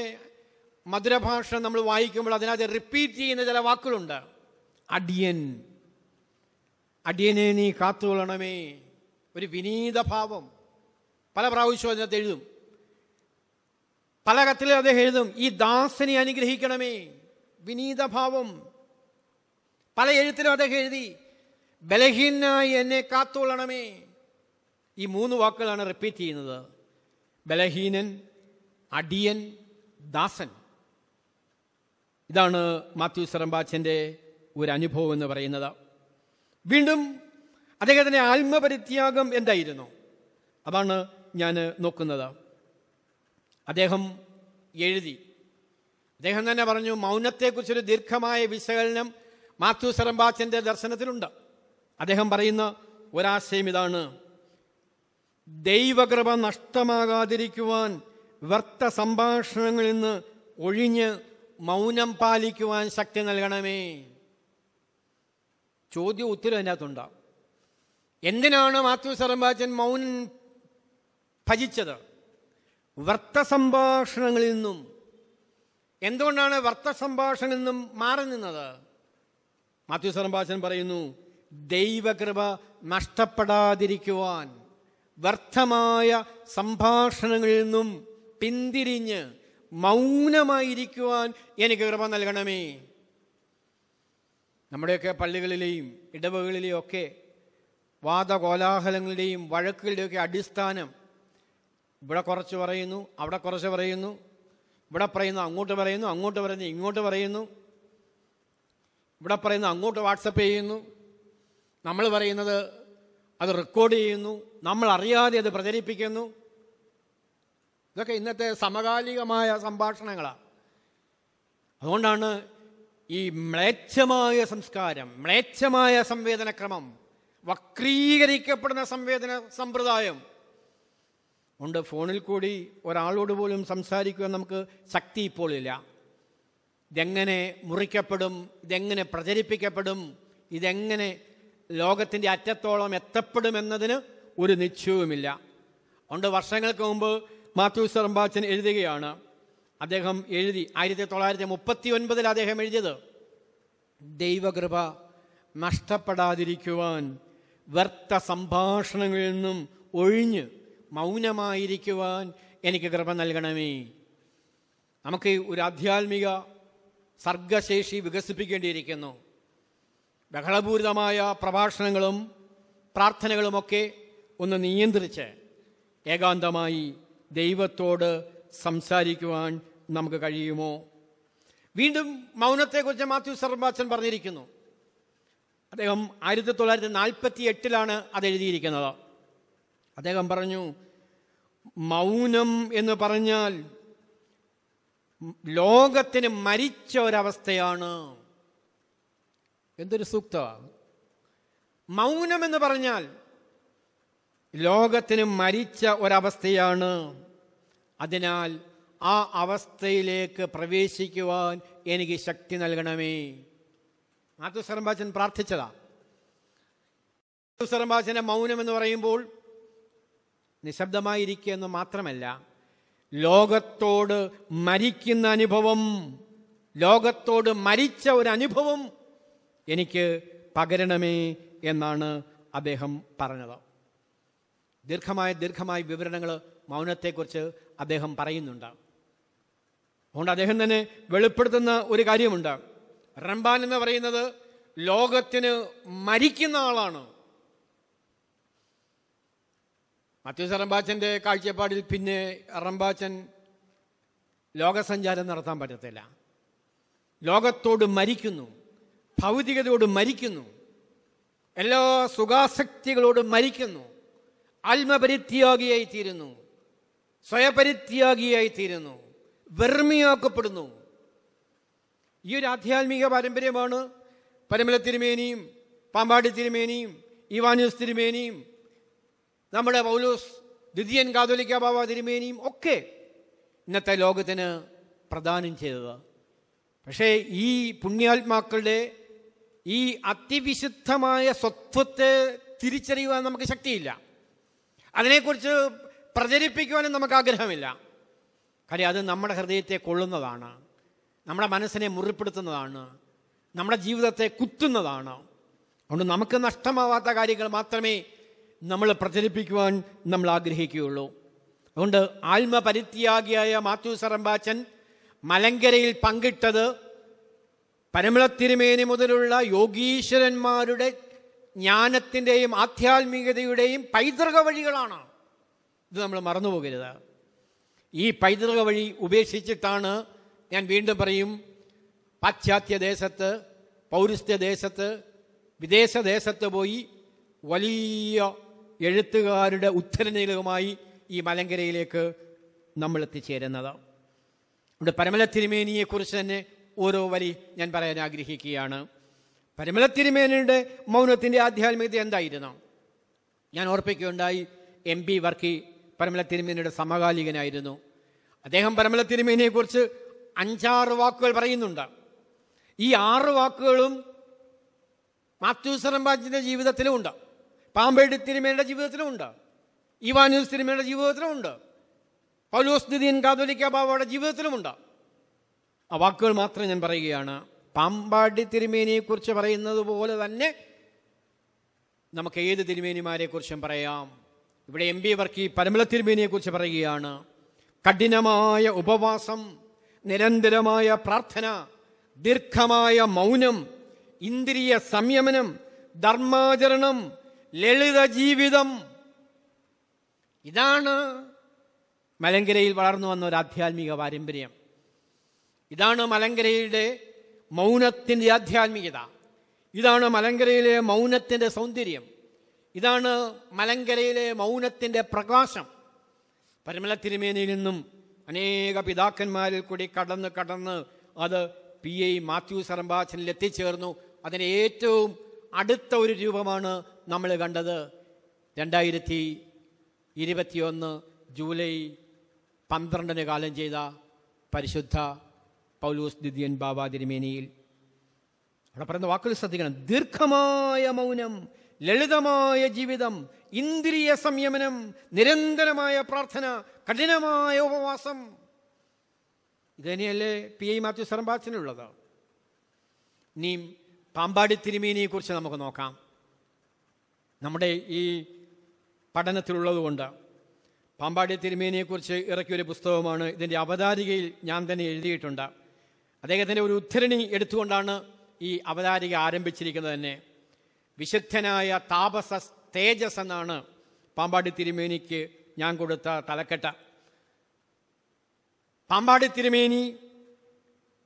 മധുരഭാഷ നമ്മൾ വായിക്കുമ്പോൾ അതിനകത്ത് റിപ്പീറ്റ് ചെയ്യുന്ന ചില വാക്കുകളുണ്ട്. അടിയൻ. അടിയനെ നീ കാത്തുകൊള്ളണമേ. ഒരു വിനീത ഭാവം പല പ്രാവശ്യവും അതിനകത്ത് എഴുതും. പല കത്തിലും അദ്ദേഹം എഴുതും ഈ ദാസനെ അനുഗ്രഹിക്കണമേ. വിനീത ഭാവം പല എഴുത്തിലും അദ്ദേഹം എഴുതി ബലഹീനായി എന്നെ കാത്തുകൊള്ളണമേ. ഈ മൂന്ന് വാക്കുകളാണ് റിപ്പീറ്റ് ചെയ്യുന്നത്. ബലഹീനൻ അടിയൻ ദാസൻ. ഇതാണ് മാത്യു സെറംബാച്ചന്റെ ഒരു അനുഭവം എന്ന് പറയുന്നത്. വീണ്ടും അദ്ദേഹത്തിന്റെ ആത്മപരിത്യാഗം എന്തായിരുന്നു? അതാണ് ഞാൻ നോക്കുന്നത്. അദ്ദേഹം എഴുതി. അദ്ദേഹം തന്നെ പറഞ്ഞു മൗനത്തെക്കുറിച്ചൊരു ദീർഘമായ വിശകലനം മാത്യു സെറംബാച്ചന്റെ ദർശനത്തിലുണ്ട്. അദ്ദേഹം പറയുന്ന ഒരാശയം ഇതാണ്. ദൈവകൃപ നഷ്ടമാകാതിരിക്കുവാൻ വ്യർത്ഥ സംഭാഷണങ്ങളിൽ നിന്ന് ഒഴിഞ്ഞ് മൗനം പാലിക്കുവാൻ ശക്തി നൽകണമേ. ചോദ്യം ഉത്തരം അതിനകത്തുണ്ടാവും എന്തിനാണ് മാത്യു സർമ്പാചൻ മൗനം ഭജിച്ചത്? വർത്തസംഭാഷണങ്ങളിൽ നിന്നും. എന്തുകൊണ്ടാണ് വർത്തസംഭാഷണങ്ങളിൽ നിന്നും മാറി നിന്നത്? മാത്യു സർമ്പാചൻ പറയുന്നു ദൈവകൃപ നഷ്ടപ്പെടാതിരിക്കുവാൻ വ്യർത്ഥമായ സംഭാഷണങ്ങളിൽ നിന്നും പിന്തിരിഞ്ഞ് മൗനമായിരിക്കുവാൻ എനിക്ക് കൃപ നൽകണമേ. നമ്മുടെയൊക്കെ പള്ളികളിലെയും ഇടവകളിലെയും ഒക്കെ വാദകോലാഹലങ്ങളുടെയും വഴക്കുകളുടെയൊക്കെ അടിസ്ഥാനം ഇവിടെ കുറച്ച് പറയുന്നു അവിടെ കുറച്ച് പറയുന്നു ഇവിടെ പറയുന്നു അങ്ങോട്ട് പറയുന്നു അങ്ങോട്ട് പറയുന്നു ഇങ്ങോട്ട് പറയുന്നു. ഇവിടെ പറയുന്നു അങ്ങോട്ട് വാട്സപ്പ് ചെയ്യുന്നു. നമ്മൾ പറയുന്നത് അത് റെക്കോർഡ് ചെയ്യുന്നു. നമ്മൾ അറിയാതെ അത് പ്രചരിപ്പിക്കുന്നു. ഇതൊക്കെ ഇന്നത്തെ സമകാലികമായ സംഭാഷണങ്ങളാണ്. അതുകൊണ്ടാണ് ഈ മ്ലേച്ഛമായ സംസ്കാരം മ്ലേച്ഛമായ സംവേദനക്രമം വക്രീകരിക്കപ്പെടുന്ന സംവേദന സമ്പ്രദായം ഉണ്ട് ഫോണിൽ കൂടി ഒരാളോട് പോലും സംസാരിക്കുവാൻ നമുക്ക് ശക്തി ഇപ്പോൾ ഇല്ല. ഇതെങ്ങനെ മുറിക്കപ്പെടും ഇതെങ്ങനെ പ്രചരിപ്പിക്കപ്പെടും ഇതെങ്ങനെ ലോകത്തിന്റെ അറ്റത്തോളം എത്തപ്പെടുമെന്നതിന് ഒരു നിശ്ചയവുമില്ല. അതുകൊണ്ട് വർഷങ്ങൾക്ക് മുമ്പ് മാത്യു സർമ്പാച്ചൻ എഴുതുകയാണ്. അദ്ദേഹം എഴുതി. ആയിരത്തി തൊള്ളായിരത്തി മുപ്പത്തി ഒൻപതിൽ അദ്ദേഹം എഴുതിയത് ദൈവകൃപ നഷ്ടപ്പെടാതിരിക്കുവാൻ വ്യർത്ഥ സംഭാഷണങ്ങളിൽ നിന്നും ഒഴിഞ്ഞ് മൗനമായിരിക്കുവാൻ എനിക്ക് കൃപ നൽകണമേ. നമുക്ക് ഒരു ആധ്യാത്മിക സർഗശേഷി വികസിപ്പിക്കേണ്ടിയിരിക്കുന്നു. ബഹളപൂരിതമായ പ്രഭാഷണങ്ങളും പ്രാർത്ഥനകളുമൊക്കെ ഒന്ന് നിയന്ത്രിച്ച് ഏകാന്തമായി ദൈവത്തോട് സംസാരിക്കുവാൻ നമുക്ക് കഴിയുമോ? വീണ്ടും മൗനത്തെക്കുറിച്ച് മാത്യു സർബാച്ചൻ പറഞ്ഞിരിക്കുന്നു. അദ്ദേഹം ആയിരത്തി തൊള്ളായിരത്തി നാൽപ്പത്തി എട്ടിലാണ് അത് എഴുതിയിരിക്കുന്നത്. അദ്ദേഹം പറഞ്ഞു മൗനം എന്ന് പറഞ്ഞാൽ ലോകത്തിന് മരിച്ച ഒരവസ്ഥയാണ്. എന്തൊരു സൂക്തമാണ് മൗനം എന്ന് പറഞ്ഞാൽ ലോകത്തിന് മരിച്ച ഒരവസ്ഥയാണ്. അതിനാൽ ആ അവസ്ഥയിലേക്ക് പ്രവേശിക്കുവാൻ എനിക്ക് ശക്തി നൽകണമേ. മാത്യു സർമ്പാച്ചൻ പ്രാർത്ഥിച്ചതാ. സർമ്പാച്ചന്റെ മൗനം എന്ന് പറയുമ്പോൾ നിശബ്ദമായിരിക്കുക എന്ന് മാത്രമല്ല ലോകത്തോട് മരിക്കുന്ന അനുഭവം ലോകത്തോട് മരിച്ച ഒരു അനുഭവം എനിക്ക് പകരണമേ എന്നാണ് അദ്ദേഹം പറഞ്ഞത്. ദീർഘമായ ദീർഘമായ വിവരണങ്ങൾ മൗനത്തെക്കുറിച്ച് അദ്ദേഹം പറയുന്നുണ്ട്. അതുകൊണ്ട് അദ്ദേഹം തന്നെ വെളിപ്പെടുത്തുന്ന ഒരു കാര്യമുണ്ട്. റംബാൻ എന്ന് പറയുന്നത് ലോകത്തിന് മരിക്കുന്ന ആളാണ്. മത്യു റംബാച്ചന്റെ കാഴ്ചപ്പാടിൽ പിന്നെ റംബാച്ചൻ ലോകസഞ്ചാരം നടത്താൻ പറ്റത്തില്ല. ലോകത്തോട് മരിക്കുന്നു ഭൗതികതയോട് മരിക്കുന്നു എല്ലാ സുഖാസക്തികളോടും മരിക്കുന്നു. ആത്മപരിത്യാഗിയായി തീരുന്നു സ്വയപരിത്യാഗിയായി തീരുന്നു വെർമിയാക്കപ്പെടുന്നു. ഈ ഒരു ആധ്യാത്മിക പാരമ്പര്യമാണ് പരമല തിരുമേനിയും പാമ്പാടി തിരുമേനിയും ഇവാനുസ് തിരുമേനിയും നമ്മുടെ പൗലൂസ് ദ്വിതീയൻ കാതോലിക്ക ബാബ തിരുമേനിയും ഒക്കെ ഇന്നത്തെ ലോകത്തിന് പ്രദാനം ചെയ്തത് പക്ഷേ ഈ പുണ്യാത്മാക്കളുടെ ഈ അതിവിശുദ്ധമായ സ്വത്വത്തെ തിരിച്ചറിയുവാൻ നമുക്ക് ശക്തിയില്ല. അതിനെക്കുറിച്ച് പ്രചരിപ്പിക്കുവാനും നമുക്ക് ആഗ്രഹമില്ല കാര്യം അത് നമ്മുടെ ഹൃദയത്തെ കൊള്ളുന്നതാണ്. നമ്മുടെ മനസ്സിനെ മുറിപ്പെടുത്തുന്നതാണ്. നമ്മുടെ ജീവിതത്തെ കുത്തുന്നതാണ്. അതുകൊണ്ട് നമുക്ക് നഷ്ടമാവാത്ത കാര്യങ്ങൾ മാത്രമേ നമ്മൾ പ്രചരിപ്പിക്കുവാൻ നമ്മൾ ആഗ്രഹിക്കുകയുള്ളൂ. അതുകൊണ്ട് ആത്മപരിത്യാഗിയായ മാത്യു സറമ്പാച്ചൻ മലങ്കരയിൽ പങ്കിട്ടത് പരമളത്തിരുമേനി മുതലുള്ള യോഗീശ്വരന്മാരുടെ ജ്ഞാനത്തിന്റെയും ആധ്യാത്മികതയുടെയും പൈതൃക വഴികളാണ്. ഇത് നമ്മൾ മറന്നുപോകരുത്. ഈ പൈതൃക വഴി ഉപേക്ഷിച്ചിട്ടാണ് ഞാൻ വീണ്ടും പറയും പാശ്ചാത്യ ദേശത്ത് പൗരസ്ത്യ ദേശത്ത് വിദേശ ദേശത്ത് പോയി വലിയ എഴുത്തുകാരുടെ ഉദ്ധരണികളുമായി ഈ മലങ്കരയിലേക്ക് നമ്മൾ എത്തിച്ചേരുന്നത്. ഇവിടെ പരമല തിരുമേനിയെക്കുറിച്ച് തന്നെ ഓരോ വരി ഞാൻ പറയാൻ ആഗ്രഹിക്കുകയാണ്. പരമല തിരുമേനയുടെ മൗനത്തിന്റെ ആധ്യാത്മികത എന്തായിരുന്നു? ഞാൻ ഓർപ്പിക്കുകയുണ്ടായി എം പി വർക്കി പരമല തിരുമേനയുടെ സമകാലികനായിരുന്നു. അദ്ദേഹം പരമല തിരുമേനിയെക്കുറിച്ച് അഞ്ചാറ് വാക്കുകൾ പറയുന്നുണ്ട്. ഈ ആറ് വാക്കുകളും മാത്യു സറമ്പാച്ചിന്റെ ജീവിതത്തിലും ഉണ്ട്. പാമ്പേടി തിരുമേനയുടെ ജീവിതത്തിലും ഉണ്ട്. ഇവാനൂസ് തിരുമേനയുടെ ജീവിതത്തിലും ഉണ്ട്. പൗലോസ് ദിദീൻ കാതോലിക്ക ബാബയുടെ ജീവിതത്തിലുമുണ്ട് ആ വാക്കുകൾ മാത്രം ഞാൻ പറയുകയാണ്. പാമ്പാടി തിരുമേനിയെക്കുറിച്ച് പറയുന്നത് പോലെ തന്നെ നമുക്ക് ഏത് തിരുമേനിമാരെക്കുറിച്ചും പറയാം. ഇവിടെ എം ബി വർക്കി പരമല തിരുമേനിയെക്കുറിച്ച് പറയുകയാണ്. കഠിനമായ ഉപവാസം നിരന്തരമായ പ്രാർത്ഥന ദീർഘമായ മൗനം ഇന്ദ്രിയ സംയമനം ധർമാചരണം ലളിത ജീവിതം. ഇതാണ് മലങ്കരയിൽ വളർന്നു വന്ന ഒരു ആധ്യാത്മിക പാരമ്പര്യം. ഇതാണ് മലങ്കരയുടെ മൗനത്തിന്റെ ആധ്യാത്മികത. ഇതാണ് മലങ്കരയിലെ മൗനത്തിന്റെ സൗന്ദര്യം. ഇതാണ് മലങ്കരയിലെ മൗനത്തിന്റെ പ്രകാശം. പരമല തിരുമേനിയിൽ നിന്നും അനേക പിതാക്കന്മാരിൽ കൂടി കടന്ന് കടന്ന് അത് പി ഐ മാത്യു സറമ്പാച്ചനിൽ എത്തിച്ചേർന്നു. അതിന്റെ ഏറ്റവും അടുത്ത ഒരു രൂപമാണ് നമ്മൾ കണ്ടത്. രണ്ടായിരത്തി ഇരുപത്തിയൊന്ന് ജൂലൈ പന്ത്രണ്ടിന് കാലം ചെയ്ത പരിശുദ്ധ പൗലൂസ് ദ്വിതീയൻ ബാബ തിരുമേനിയിൽ. അവിടെ പറയുന്ന വാക്കുകൾ ശ്രദ്ധിക്കണം. ദീർഘമായ മൗനം ലളിതമായ ജീവിതം ഇന്ദ്രിയ സംയമനം നിരന്തരമായ പ്രാർത്ഥന കഠിനമായ ഉപവാസം. ഇതന്നെയല്ലേ പി ഐ മാത്യു സർമ്പാച്ചനുള്ളത് നീ പാമ്പാടി തിരുമേനിയെ കുറിച്ച് നമുക്ക് നോക്കാം. നമ്മുടെ ഈ പഠനത്തിലുള്ളതുകൊണ്ട് പാമ്പാടി തിരുമേനിയെക്കുറിച്ച് ഇറക്കിയൊരു പുസ്തകമാണ് ഇതിന്റെ അവതാരികയിൽ ഞാൻ തന്നെ എഴുതിയിട്ടുണ്ട്. അദ്ദേഹത്തിന്റെ ഒരു ഉദ്ധരണി എടുത്തുകൊണ്ടാണ് ഈ അവതാരിക ആരംഭിച്ചിരിക്കുന്നത് തന്നെ. വിശുദ്ധനായ താപസ തേജസ് എന്നാണ് പാമ്പാടി തിരുമേനിക്ക് ഞാൻ കൊടുത്ത തലക്കെട്ട. പാമ്പാടി തിരുമേനി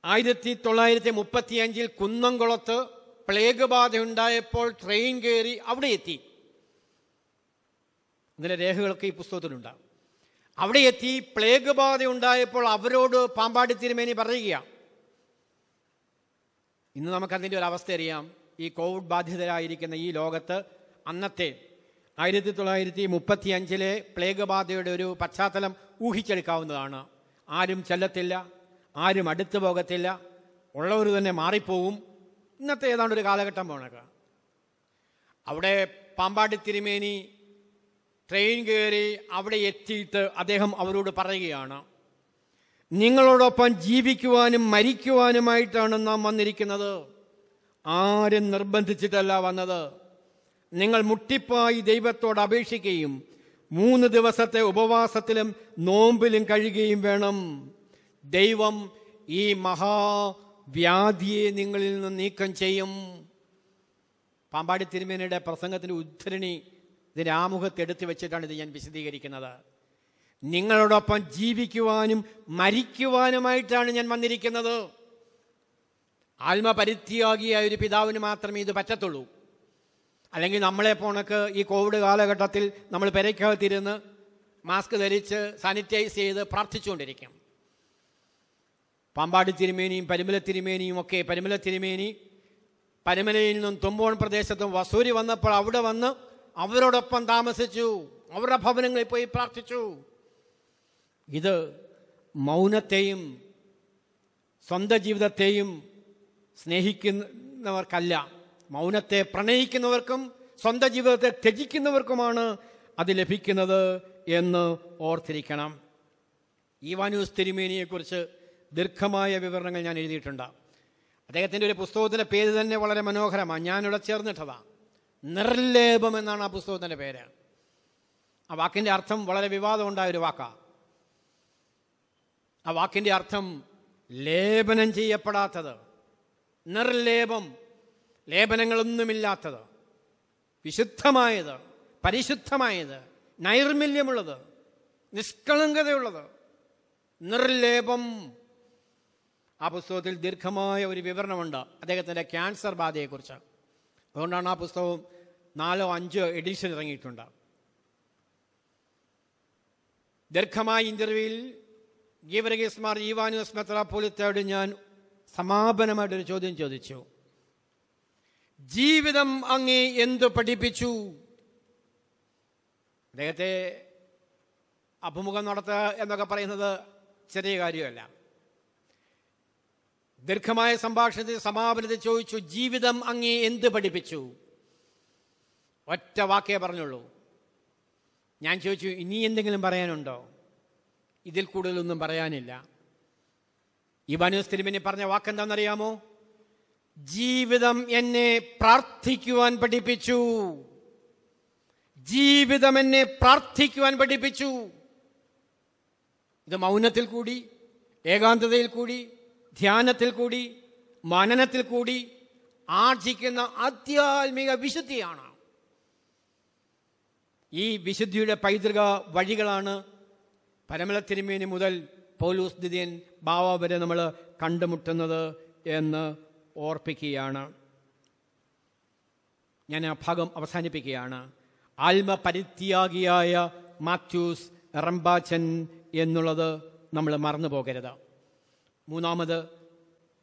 ആയിരത്തി തൊള്ളായിരത്തി മുപ്പത്തി അഞ്ചിൽ കുന്നംകുളത്ത് പ്ലേഗ് ബാധ ഉണ്ടായപ്പോൾ ട്രെയിൻ കയറി അവിടെ എത്തി. ഇതിലെ രേഖകളൊക്കെ ഈ പുസ്തകത്തിലുണ്ടാകും അവിടെ എത്തി പ്ലേഗ് ബാധ ഉണ്ടായപ്പോൾ അവരോട് പാമ്പാടി തിരുമേനി പറയുക ഇന്ന് നമുക്കതിന്റെ ഒരു അവസ്ഥ അറിയാം. ഈ കോവിഡ് ബാധിതരായിരിക്കുന്ന ഈ ലോകത്ത് അന്നത്തെ ആയിരത്തി തൊള്ളായിരത്തി മുപ്പത്തി അഞ്ചിലെ പ്ലേഗ് ബാധയുടെ ഒരു പശ്ചാത്തലം ഊഹിച്ചെടുക്കാവുന്നതാണ്. ആരും ചെല്ലത്തില്ല ആരും അടുത്തു പോകത്തില്ല ഉള്ളവർ തന്നെ മാറിപ്പോവും. ഇന്നത്തെ ഏതാണ്ട് ഒരു കാലഘട്ടം പോണക്ക്. അവിടെ പാമ്പാടി തിരുമേനി ട്രെയിൻ കയറി അവിടെ എത്തിയിട്ട് അദ്ദേഹം അവരോട് പറയുകയാണ്. നിങ്ങളോടൊപ്പം ജീവിക്കുവാനും മരിക്കുവാനുമായിട്ടാണ് നാം വന്നിരിക്കുന്നത്. ആരും നിർബന്ധിച്ചിട്ടല്ല വന്നത്. നിങ്ങൾ മുട്ടിപ്പായി ദൈവത്തോട് അപേക്ഷിക്കുകയും മൂന്ന് ദിവസത്തെ ഉപവാസത്തിലും നോമ്പിലും കഴിയുകയും വേണം. ദൈവം ഈ മഹാവ്യാധിയെ നിങ്ങളിൽ നിന്ന് നീക്കം ചെയ്യും. പാമ്പാടി തിരുമേനയുടെ പ്രസംഗത്തിന്റെ ഉദ്ധരണി ഇതിന്റെ ആമുഖത്തെടുത്തി വെച്ചിട്ടാണ് ഇത് ഞാൻ വിശദീകരിക്കുന്നത്. നിങ്ങളോടൊപ്പം ജീവിക്കുവാനും മരിക്കുവാനുമായിട്ടാണ് ഞാൻ വന്നിരിക്കുന്നത്. ആത്മപരിത്യാഗിയായ ഒരു പിതാവിന് മാത്രമേ ഇത് പറ്റത്തുള്ളൂ. അല്ലെങ്കിൽ നമ്മളെ പോണക്ക് ഈ കോവിഡ് കാലഘട്ടത്തിൽ നമ്മൾ പെരയ്ക്കകത്തിരുന്ന് മാസ്ക് ധരിച്ച് സാനിറ്റൈസ് ചെയ്ത് പ്രാർത്ഥിച്ചുകൊണ്ടിരിക്കും. പാമ്പാടി തിരുമേനിയും പരിമല തിരുമേനിയും ഒക്കെ പരിമല തിരുമേനി പരിമലയിൽ നിന്നും തുമ്പോൺ പ്രദേശത്തും വസൂരി വന്നപ്പോൾ അവിടെ വന്ന് അവരോടൊപ്പം താമസിച്ചു. അവരുടെ ഭവനങ്ങളിൽ പോയി പ്രാർത്ഥിച്ചു. ഇത് മൗനത്തെയും സ്വന്തം ജീവിതത്തെയും സ്നേഹിക്കുന്നവർക്കല്ല. മൗനത്തെ പ്രണയിക്കുന്നവർക്കും സ്വന്തം ജീവിതത്തെ ത്യജിക്കുന്നവർക്കുമാണ് അത് ലഭിക്കുന്നത് എന്ന് ഓർത്തിരിക്കണം. ഈവാനൂസ് തിരുമേനിയെക്കുറിച്ച് ദീർഘമായ വിവരണങ്ങൾ ഞാൻ എഴുതിയിട്ടുണ്ട്. അദ്ദേഹത്തിന്റെ ഒരു പുസ്തകത്തിന്റെ പേര് തന്നെ വളരെ മനോഹരമാണ് ഞാനിവിടെ ചേർന്നിട്ടതാണ് നിർലേപം എന്നാണ് ആ പുസ്തകത്തിന്റെ പേര്. ആ വാക്കിന്റെ അർത്ഥം വളരെ വിവാദമുണ്ടായ ഒരു വാക്കാണ് ആ വാക്കിന്റെ അർത്ഥം ലേപനം ചെയ്യപ്പെടാത്തത് നിർലേപം ലേപനങ്ങളൊന്നുമില്ലാത്തത് വിശുദ്ധമായത് പരിശുദ്ധമായത് നൈർമല്യമുള്ളത് നിഷ്കളങ്കതയുള്ളത് നിർലേപം. ആ പുസ്തകത്തിൽ ദീർഘമായ ഒരു വിവരണമുണ്ട്. അദ്ദേഹത്തിന്റെ ക്യാൻസർ ബാധയെക്കുറിച്ച് അതുകൊണ്ടാണ് ആ പുസ്തകം നാലോ അഞ്ചോ എഡിഷൻ ഇറങ്ങിയിട്ടുണ്ട് ദീർഘമായ ഇന്റർവ്യൂവിൽ ഗീവരഗീസ് മാർ ഈവാനുസ് മെത്രാപ്പോലിത്തയോട് ഞാൻ സമാപനമായിട്ടൊരു ചോദ്യം ചോദിച്ചു. ജീവിതം അങ്ങേ എന്തു പഠിപ്പിച്ചു? അദ്ദേഹത്തെ അഭിമുഖം നടത്തുക എന്നൊക്കെ പറയുന്നത് ചെറിയ കാര്യമല്ല. ദീർഘമായ സംഭാഷണത്തിൽ സമാപനത്തിൽ ചോദിച്ചു ജീവിതം അങ്ങേ എന്ത് പഠിപ്പിച്ചു? ഒറ്റ വാക്കേ പറഞ്ഞുള്ളൂ. ഞാൻ ചോദിച്ചു ഇനി എന്തെങ്കിലും പറയാനുണ്ടോ? ഇതിൽ കൂടുതലൊന്നും പറയാനില്ല. ഇബാനോസ് തിരുമേനി പറഞ്ഞ വാക്കെന്താണെന്നറിയാമോ? ജീവിതം എന്നെ പ്രാർത്ഥിക്കുവാൻ പഠിപ്പിച്ചു. ജീവിതം എന്നെ പ്രാർത്ഥിക്കുവാൻ പഠിപ്പിച്ചു. ഇത് മൗനത്തിൽ കൂടി ഏകാന്തതയിൽ കൂടി ധ്യാനത്തിൽ കൂടി മനനത്തിൽ കൂടി ആർജിക്കുന്ന ആധ്യാത്മിക വിശുദ്ധിയാണ്. ഈ വിശുദ്ധിയുടെ പൈതൃക വഴികളാണ് പരമല തിരുമേനി മുതൽ പൗലൂസ് ദിദിയൻ ബാവ വരെ നമ്മൾ കണ്ടുമുട്ടുന്നത് എന്ന് ഓർപ്പിക്കുകയാണ്. ഞാൻ ആ ഭാഗം അവസാനിപ്പിക്കുകയാണ്. ആത്മപരിത്യാഗിയായ മാത്യൂസ് റംബാച്ചൻ എന്നുള്ളത് നമ്മൾ മറന്നു പോകരുത്. മൂന്നാമത്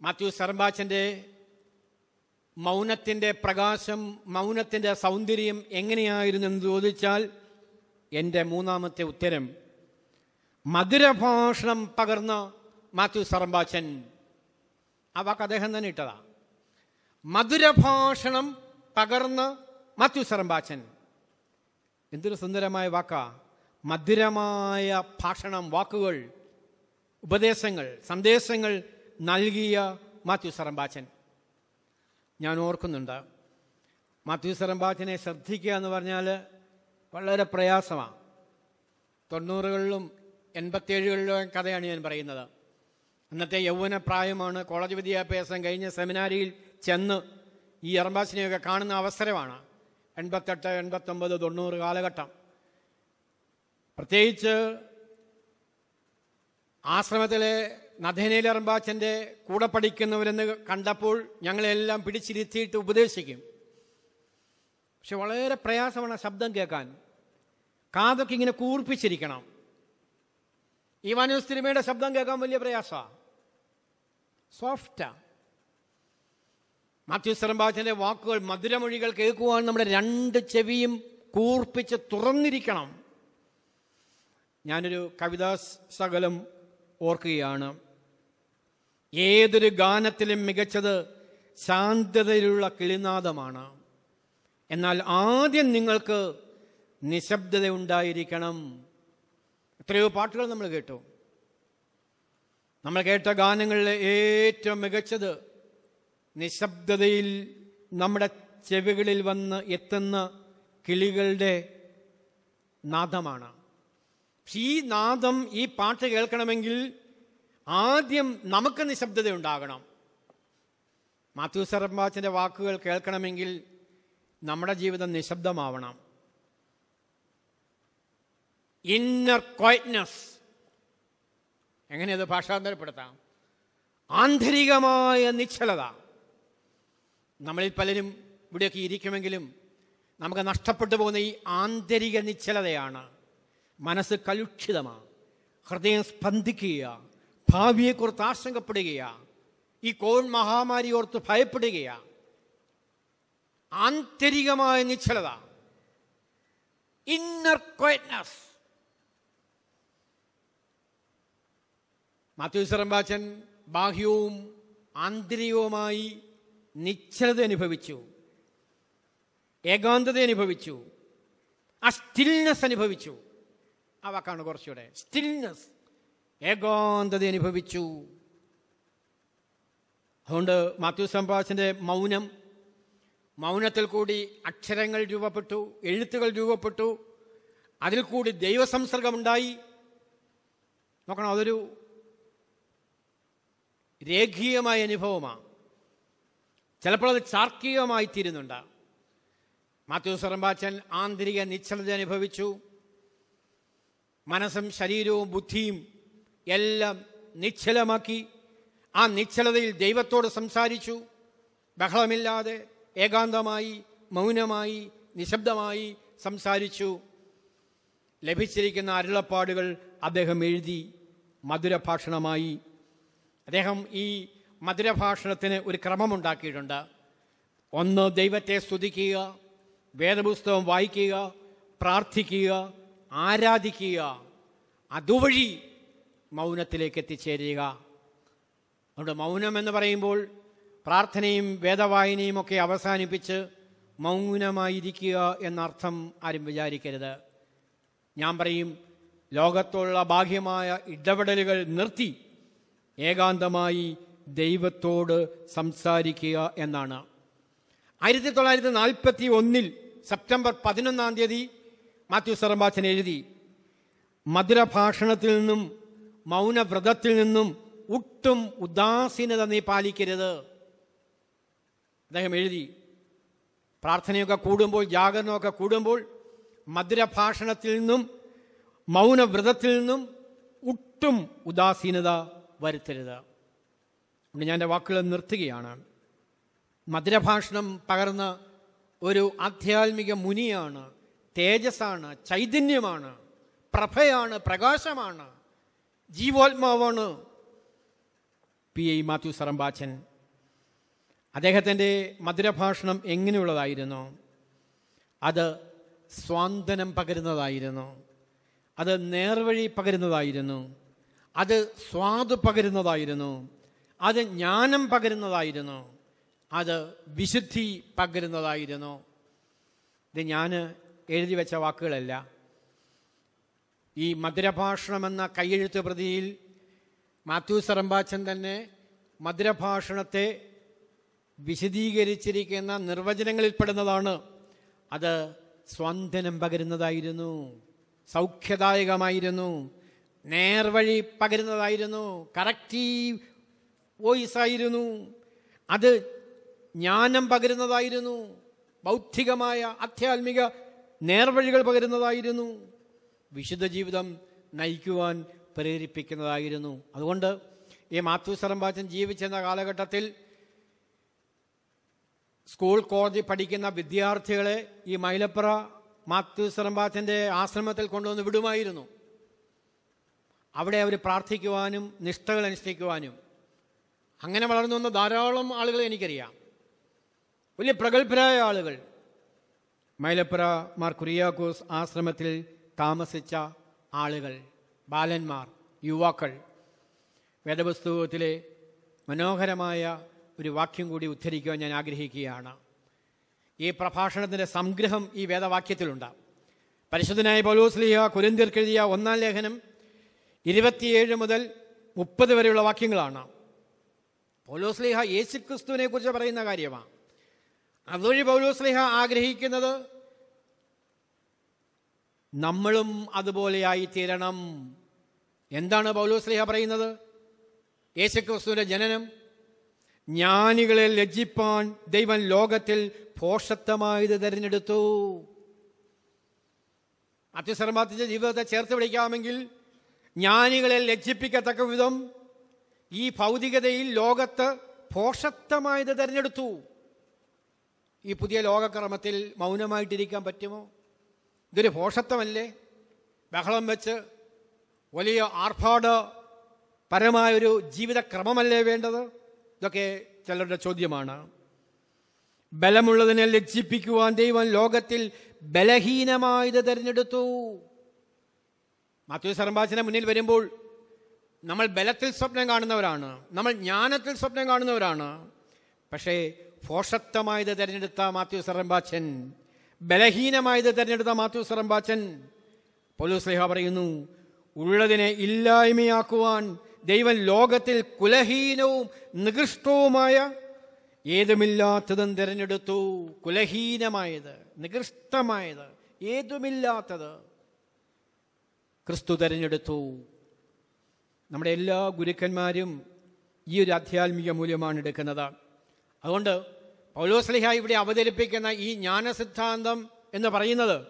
മാത്യൂസ് റംബാച്ചന്റെ മൗനത്തിന്റെ പ്രകാശം മൗനത്തിന്റെ സൗന്ദര്യം എങ്ങനെയായിരുന്നു എന്ന് ചോദിച്ചാൽ എന്റെ മൂന്നാമത്തെ ഉത്തരം മധുരഭാഷണം പകർന്ന മാത്യു സർമ്പാച്ചൻ. ആ വാക്ക് അദ്ദേഹം തന്നെ ഇട്ടതാ. മധുരഭാഷണം പകർന്ന് മാത്യു സർമ്പാച്ചൻ. എന്തൊരു സുന്ദരമായ വാക്കാ. മധുരമായ ഭാഷണം വാക്കുകൾ ഉപദേശങ്ങൾ സന്ദേശങ്ങൾ നൽകിയ മാത്യു സറമ്പാച്ചൻ ഞാൻ ഓർക്കുന്നുണ്ട്. മാത്യു സറമ്പാച്ചനെ ശ്രദ്ധിക്കുക എന്ന് പറഞ്ഞാൽ വളരെ പ്രയാസമാണ് തൊണ്ണൂറുകളിലും എൺപത്തിയേഴുകളിലും കഥയാണ് ഞാൻ പറയുന്നത്. അന്നത്തെ യൗവന പ്രായമാണ് കോളേജ് വിദ്യാഭ്യാസം കഴിഞ്ഞ സെമിനാരിയിൽ ചെന്ന് ഈ എറമ്പാസിനെയൊക്കെ കാണുന്ന അവസരമാണ്. എൺപത്തെട്ട് എൺപത്തൊമ്പത് തൊണ്ണൂറ് കാലഘട്ടം. പ്രത്യേകിച്ച് ആശ്രമത്തിലെ നഥേനയിൽ എറമ്പാച്ചന്റെ കൂടെ പഠിക്കുന്നവരെന്ന് കണ്ടപ്പോൾ ഞങ്ങളെല്ലാം പിടിച്ചിരുത്തിയിട്ട് ഉപദേശിക്കും. പക്ഷെ വളരെ പ്രയാസമാണ് ശബ്ദം കേൾക്കാൻ. കാതൊക്കെ ഇങ്ങനെ കൂർപ്പിച്ചിരിക്കണം. ഈ മനോസ് തിരുമയുടെ ശബ്ദം കേൾക്കാൻ വലിയ പ്രയാസമാണ് സോഫ്റ്റാ മാത്യു വാക്കുകൾ മധുരമൊഴികൾ കേൾക്കുവാൻ നമ്മുടെ രണ്ട് ചെവിയും കൂർപ്പിച്ച് തുറന്നിരിക്കണം. ഞാനൊരു കവിതാ സകലം ഓർക്കുകയാണ്. ഏതൊരു ഗാനത്തിലും മികച്ചത് ശാന്തതയിലുള്ള കിളിനാദമാണ്. എന്നാൽ ആദ്യം നിങ്ങൾക്ക് നിശബ്ദത ഉണ്ടായിരിക്കണം. എത്രയോ പാട്ടുകൾ നമ്മൾ കേട്ടു. നമ്മൾ കേട്ട ഗാനങ്ങളിലെ ഏറ്റവും മികച്ചത് നിശബ്ദതയിൽ നമ്മുടെ ചെവികളിൽ വന്ന് എത്തുന്ന കിളികളുടെ നാദമാണ്. ഈ നാദം ഈ പാട്ട് കേൾക്കണമെങ്കിൽ ആദ്യം നമുക്ക് നിശബ്ദത ഉണ്ടാകണം. മാത്യു സർമ്പാച്ചന്റെ വാക്കുകൾ കേൾക്കണമെങ്കിൽ നമ്മുടെ ജീവിതം നിശബ്ദമാവണം. ഇന്നർ ക്വയറ്റ്നസ് എങ്ങനെയത് ഭാഷാന്തരപ്പെടുത്താം? ആന്തരികമായ നിശ്ചലത. നമ്മളിൽ പലരും ഇവിടെയൊക്കെ ഇരിക്കുമെങ്കിലും നമുക്ക് നഷ്ടപ്പെട്ടു പോകുന്ന ഈ ആന്തരിക നിശ്ചലതയാണ് മനസ്സ് കലുഷിതമാണ് ഹൃദയം സ്പന്ദിക്കുക ഭാവിയെക്കുറിച്ച് ആശങ്കപ്പെടുകയാ ഈ കോവിഡ് മഹാമാരി ഓർത്ത് ഭയപ്പെടുകയാ. ആന്തരികമായ നിശ്ചലത. ഇന്നർ ക്വയറ്റ്നസ് മാത്യു സെറമ്പാച്ചൻ ബാഹ്യവും ആന്തരികവുമായി നിശ്ചലത അനുഭവിച്ചു. ഏകാന്തത അനുഭവിച്ചു. ആ സ്റ്റിൽനെസ് അനുഭവിച്ചു. ആ വാക്കാണ് കുറച്ചുകൂടെ. സ്റ്റിൽനെസ് ഏകാന്തത അനുഭവിച്ചു. അതുകൊണ്ട് മാത്യു സംഭാഷന്റെ മൗനം മൗനത്തിൽ കൂടി അക്ഷരങ്ങൾ രൂപപ്പെട്ടു എഴുത്തുകൾ രൂപപ്പെട്ടു. അതിൽ കൂടി ദൈവസംസർഗമുണ്ടായി. നോക്കണം അതൊരു രേഖീയമായ അനുഭവമാണ്. ചിലപ്പോൾ അത് ചാർക്കികമായി തീരുന്നുണ്ട്. മാത്യു സറമ്പാച്ചൻ ആന്തരിക നിശ്ചലത അനുഭവിച്ചു. മനസ്സും ശരീരവും ബുദ്ധിയും എല്ലാം നിശ്ചലമാക്കി ആ നിശ്ചലതയിൽ ദൈവത്തോട് സംസാരിച്ചു. ബഹളമില്ലാതെ ഏകാന്തമായി മൗനമായി നിശബ്ദമായി സംസാരിച്ചു. ലഭിച്ചിരിക്കുന്ന അരുളപ്പാടുകൾ അദ്ദേഹം എഴുതി മധുരഭാഷണമായി അദ്ദേഹം ഈ മധുരഭാഷണത്തിന് ഒരു ക്രമമുണ്ടാക്കിയിട്ടുണ്ട്. ഒന്ന് ദൈവത്തെ സ്തുതിക്കുക വേദപുസ്തകം വായിക്കുക പ്രാർത്ഥിക്കുക ആരാധിക്കുക അതുവഴി മൗനത്തിലേക്ക് എത്തിച്ചേരുക. അതുകൊണ്ട് മൗനം എന്ന് പറയുമ്പോൾ പ്രാർത്ഥനയും വേദവായനയും ഒക്കെ അവസാനിപ്പിച്ച് മൗനമായിരിക്കുക എന്നർത്ഥം ആരും വിചാരിക്കരുത്. ഞാൻ പറയും ലോകത്തുള്ള ബാഹ്യമായ ഇടപെടലുകൾ നിർത്തി ഏകാന്തമായി ദൈവത്തോട് സംസാരിക്കുക എന്നാണ്. ആയിരത്തി തൊള്ളായിരത്തി നാൽപ്പത്തി ഒന്നിൽ സെപ്റ്റംബർ പതിനൊന്നാം തീയതി മാത്യു സർബാച്ചൻ എഴുതി മധുരഭാഷണത്തിൽ നിന്നും മൗനവ്രതത്തിൽ നിന്നും ഒട്ടും ഉദാസീനത നീ പാലിക്കരുത്. അദ്ദേഹം എഴുതി പ്രാർത്ഥനയൊക്കെ കൂടുമ്പോൾ ജാഗരണമൊക്കെ കൂടുമ്പോൾ മധുരഭാഷണത്തിൽ നിന്നും മൗനവ്രതത്തിൽ നിന്നും ഒട്ടും ഉദാസീനത വരുത്തരുത്. അതുകൊണ്ട് ഞാൻ എന്റെ വാക്കുകൾ നിർത്തുകയാണ്. മധുരഭാഷണം പകർന്ന ഒരു ആധ്യാത്മിക മുനിയാണ് തേജസ്സാണ് ചൈതന്യമാണ് പ്രഭയാണ് പ്രകാശമാണ് ജീവോത്മാവാണ് പി ഐ മാത്യു സറമ്പാച്ചൻ. അദ്ദേഹത്തിന്റെ മധുരഭാഷണം എങ്ങനെയുള്ളതായിരുന്നു? അത് സ്വാന്തനം പകരുന്നതായിരുന്നു. അത് നേർവഴി പകരുന്നതായിരുന്നു. അത് സ്വാദ് പകരുന്നതായിരുന്നു. അത് ജ്ഞാനം പകരുന്നതായിരുന്നു. അത് വിശുദ്ധി പകരുന്നതായിരുന്നു. ഇത് ഞാൻ എഴുതി വെച്ച വാക്കുകളല്ല. ഈ മധുരഭാഷണം എന്ന കൈയെഴുത്ത് പ്രതിയിൽ മാത്യു സറമ്പാച്ചൻ തന്നെ മധുരഭാഷണത്തെ വിശദീകരിച്ചിരിക്കുന്ന നിർവചനങ്ങളിൽ നിർവചനങ്ങളിൽപ്പെടുന്നതാണ്. അത് സ്വാന്തനം പകരുന്നതായിരുന്നു. സൗഖ്യദായകമായിരുന്നു. നേർവഴി പകരുന്നതായിരുന്നു. കറക്റ്റീവ് വോയിസ് ആയിരുന്നു. അത് ജ്ഞാനം പകരുന്നതായിരുന്നു. ബൗദ്ധികമായ ആധ്യാത്മിക നേർവഴികൾ പകരുന്നതായിരുന്നു. വിശുദ്ധ ജീവിതം നയിക്കുവാൻ പ്രേരിപ്പിക്കുന്നതായിരുന്നു. അതുകൊണ്ട് ഈ മാത്യു സറമ്പാച്ചൻ ജീവിച്ചെന്ന കാലഘട്ടത്തിൽ സ്കൂൾ കോളേജിൽ പഠിക്കുന്ന വിദ്യാർത്ഥികളെ ഈ മൈലപ്പുറ മാത്യു സറമ്പാച്ചന്റെ ആശ്രമത്തിൽ കൊണ്ടുവന്ന് വിടുമായിരുന്നു. അവിടെ അവർ പ്രാർത്ഥിക്കുവാനും നിഷ്ഠകൾ അനുഷ്ഠിക്കുവാനും. അങ്ങനെ വളർന്നു വന്ന ധാരാളം ആളുകളെ എനിക്കറിയാം. വലിയ പ്രഗത്ഭരായ ആളുകൾ. മൈലപ്പുറ മാർ കുറിയാക്കോസ് ആശ്രമത്തിൽ താമസിച്ച ആളുകൾ ബാലന്മാർ യുവാക്കൾ. വേദപുസ്തകത്തിലെ മനോഹരമായ ഒരു വാക്യം കൂടി ഉദ്ധരിക്കുവാൻ ഞാൻ ആഗ്രഹിക്കുകയാണ്. ഈ പ്രഭാഷണത്തിന്റെ സംഗ്രഹം ഈ വേദവാക്യത്തിലുണ്ട്. പരിശുദ്ധനായ പൗലോസ്ലിഹ കുരന്തിർക്കെഴുതിയ ഒന്നാം ലേഖനം ഇരുപത്തിയേഴ് മുതൽ മുപ്പത് വരെയുള്ള വാക്യങ്ങളാണ്. പൗലോസ്ലിഹ യേശുക്രിസ്തുവിനെ കുറിച്ച് പറയുന്ന കാര്യമാണ്. അതുവഴി പൗലോസ്ലിഹ ആഗ്രഹിക്കുന്നത് നമ്മളും അതുപോലെയായി തീരണം. എന്താണ് പൗലോസ്ലിഹ പറയുന്നത്? യേശുക്രിസ്തുവിന്റെ ജനനം ജ്ഞാനികളെ ലജ്ജിപ്പാൻ ദൈവം ലോകത്തിൽ പോഷത്വമായത് തിരഞ്ഞെടുത്തു. അത്യസർമാത്തിന്റെ ജീവിതത്തെ ചേർത്ത് പിടിക്കാമെങ്കിൽ ജ്ഞാനികളെ ലജ്ജിപ്പിക്കത്തക്ക വിധം ഈ ഭൗതികതയിൽ ലോകത്ത് ഭോഷത്വമായത് തിരഞ്ഞെടുത്തു. ഈ പുതിയ ലോകക്രമത്തിൽ മൗനമായിട്ടിരിക്കാൻ പറ്റുമോ? ഇതൊരു ഭോഷത്വമല്ലേ ബഹളം വെച്ച് വലിയ ആർഭാട പരമായൊരു ജീവിതക്രമമല്ലേ വേണ്ടത്? ഇതൊക്കെ ചിലരുടെ ചോദ്യമാണ്. ബലമുള്ളതിനെ ലജ്ജിപ്പിക്കുവാൻ ദൈവം ലോകത്തിൽ ബലഹീനമായത് തിരഞ്ഞെടുത്തു. മാത്യു സർമ്പാച്ചനെ മുന്നിൽ വരുമ്പോൾ നമ്മൾ ബലത്തിൽ സ്വപ്നം കാണുന്നവരാണ്. നമ്മൾ ജ്ഞാനത്തിൽ സ്വപ്നം കാണുന്നവരാണ്. പക്ഷേ ഫോഷത്വമായത് തിരഞ്ഞെടുത്ത മാത്യു സർമ്പാച്ചൻ ബലഹീനമായത് തിരഞ്ഞെടുത്ത മാത്യു സർമ്പാച്ചൻ പോലീസ് സ്ലേഹ പറയുന്നു ഉള്ളതിനെ ഇല്ലായ്മയാക്കുവാൻ ദൈവം ലോകത്തിൽ കുലഹീനവും നികൃഷ്ടവുമായ ഏതുമില്ലാത്തതും തിരഞ്ഞെടുത്തു. കുലഹീനമായത് നികൃഷ്ടമായത് ഏതുമില്ലാത്തത് ക്രിസ്തു തിരഞ്ഞെടുത്തു. നമ്മുടെ എല്ലാ ഗുരുക്കന്മാരും ഈ ഒരു ആധ്യാത്മിക മൂല്യമാണ് എടുക്കുന്നത്. അതുകൊണ്ട് പൗലോസ്ലിഹ ഇവിടെ അവതരിപ്പിക്കുന്ന ഈ ജ്ഞാനസിദ്ധാന്തം എന്ന് പറയുന്നത്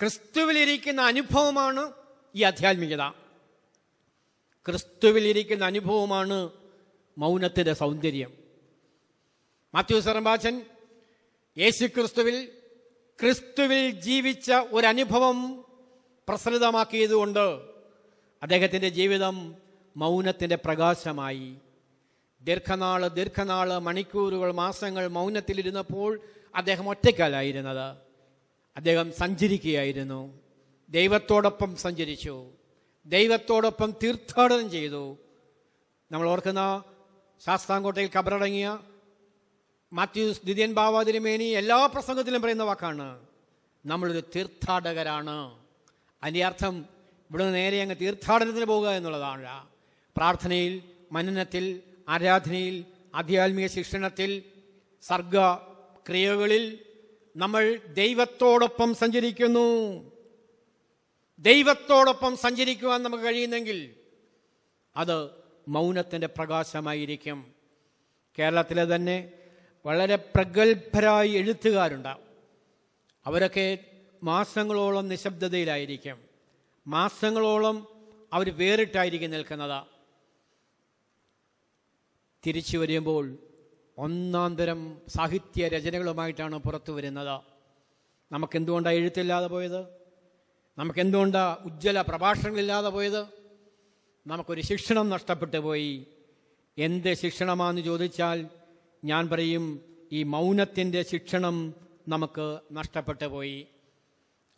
ക്രിസ്തുവിലിരിക്കുന്ന അനുഭവമാണ് ഈ ആധ്യാത്മികത. ക്രിസ്തുവിലിരിക്കുന്ന അനുഭവമാണ് മൗനത്തിന്റെ സൗന്ദര്യം. മാത്യു സർമ്പാച്ചൻ യേശു ക്രിസ്തുവിൽ ക്രിസ്തുവിൽ ജീവിച്ച ഒരനുഭവം പ്രസരിതമാക്കിയതുകൊണ്ട് അദ്ദേഹത്തിന്റെ ജീവിതം മൗനത്തിന്റെ പ്രകാശമായി. ദീർഘനാൾ ദീർഘനാൾ മണിക്കൂറുകൾ മാസങ്ങൾ മൗനത്തിലിരുന്നപ്പോൾ അദ്ദേഹം ഒറ്റയ്ക്കല്ലായിരുന്നത്. അദ്ദേഹം സഞ്ചരിക്കുകയായിരുന്നു. ദൈവത്തോടൊപ്പം സഞ്ചരിച്ചു. ദൈവത്തോടൊപ്പം തീർത്ഥാടനം ചെയ്തു. നമ്മൾ ഓർക്കുന്ന ശാസ്താംകോട്ടയിൽ കബറടങ്ങിയ മാത്യൂസ് ദിദിയൻ ബാവാതിരുമേനി എല്ലാ പ്രസംഗത്തിലും പറയുന്ന വാക്കാണ്. നമ്മളൊരു തീർത്ഥാടകരാണ്. അതിന്റെ അർത്ഥം ഇവിടുന്ന് നേരെ അങ്ങ് തീർത്ഥാടനത്തിന് പോകുക എന്നുള്ളതാണ്. പ്രാർത്ഥനയിൽ മനനത്തിൽ ആരാധനയിൽ ആധ്യാത്മിക ശിക്ഷണത്തിൽ സർഗ ക്രിയകളിൽ നമ്മൾ ദൈവത്തോടൊപ്പം സഞ്ചരിക്കുന്നു. ദൈവത്തോടൊപ്പം സഞ്ചരിക്കുവാൻ നമുക്ക് കഴിയുന്നെങ്കിൽ അത് മൗനത്തിന്റെ പ്രകാശമായിരിക്കും. കേരളത്തിലെ തന്നെ വളരെ പ്രഗത്ഭരായി എഴുത്തുകാരുണ്ടാവും. അവരൊക്കെ മാസങ്ങളോളം നിശബ്ദതയിലായിരിക്കും. മാസങ്ങളോളം അവർ വേറിട്ടായിരിക്കും നിൽക്കുന്നത്. തിരിച്ചു വരുമ്പോൾ ഒന്നാം തരം സാഹിത്യ രചനകളുമായിട്ടാണ് പുറത്തു വരുന്നത്. നമുക്കെന്തുകൊണ്ടാണ് എഴുത്തില്ലാതെ പോയത്? നമുക്കെന്തുകൊണ്ടാണ് ഉജ്ജ്വല പ്രഭാഷണങ്ങളില്ലാതെ പോയത്? നമുക്കൊരു ശിക്ഷണം നഷ്ടപ്പെട്ടു പോയി. എന്ത് ശിക്ഷണമാണെന്ന് ചോദിച്ചാൽ ഞാൻ പറയും ഈ മൗനത്തിന്റെ ശിക്ഷണം നമുക്ക് നഷ്ടപ്പെട്ടു പോയി.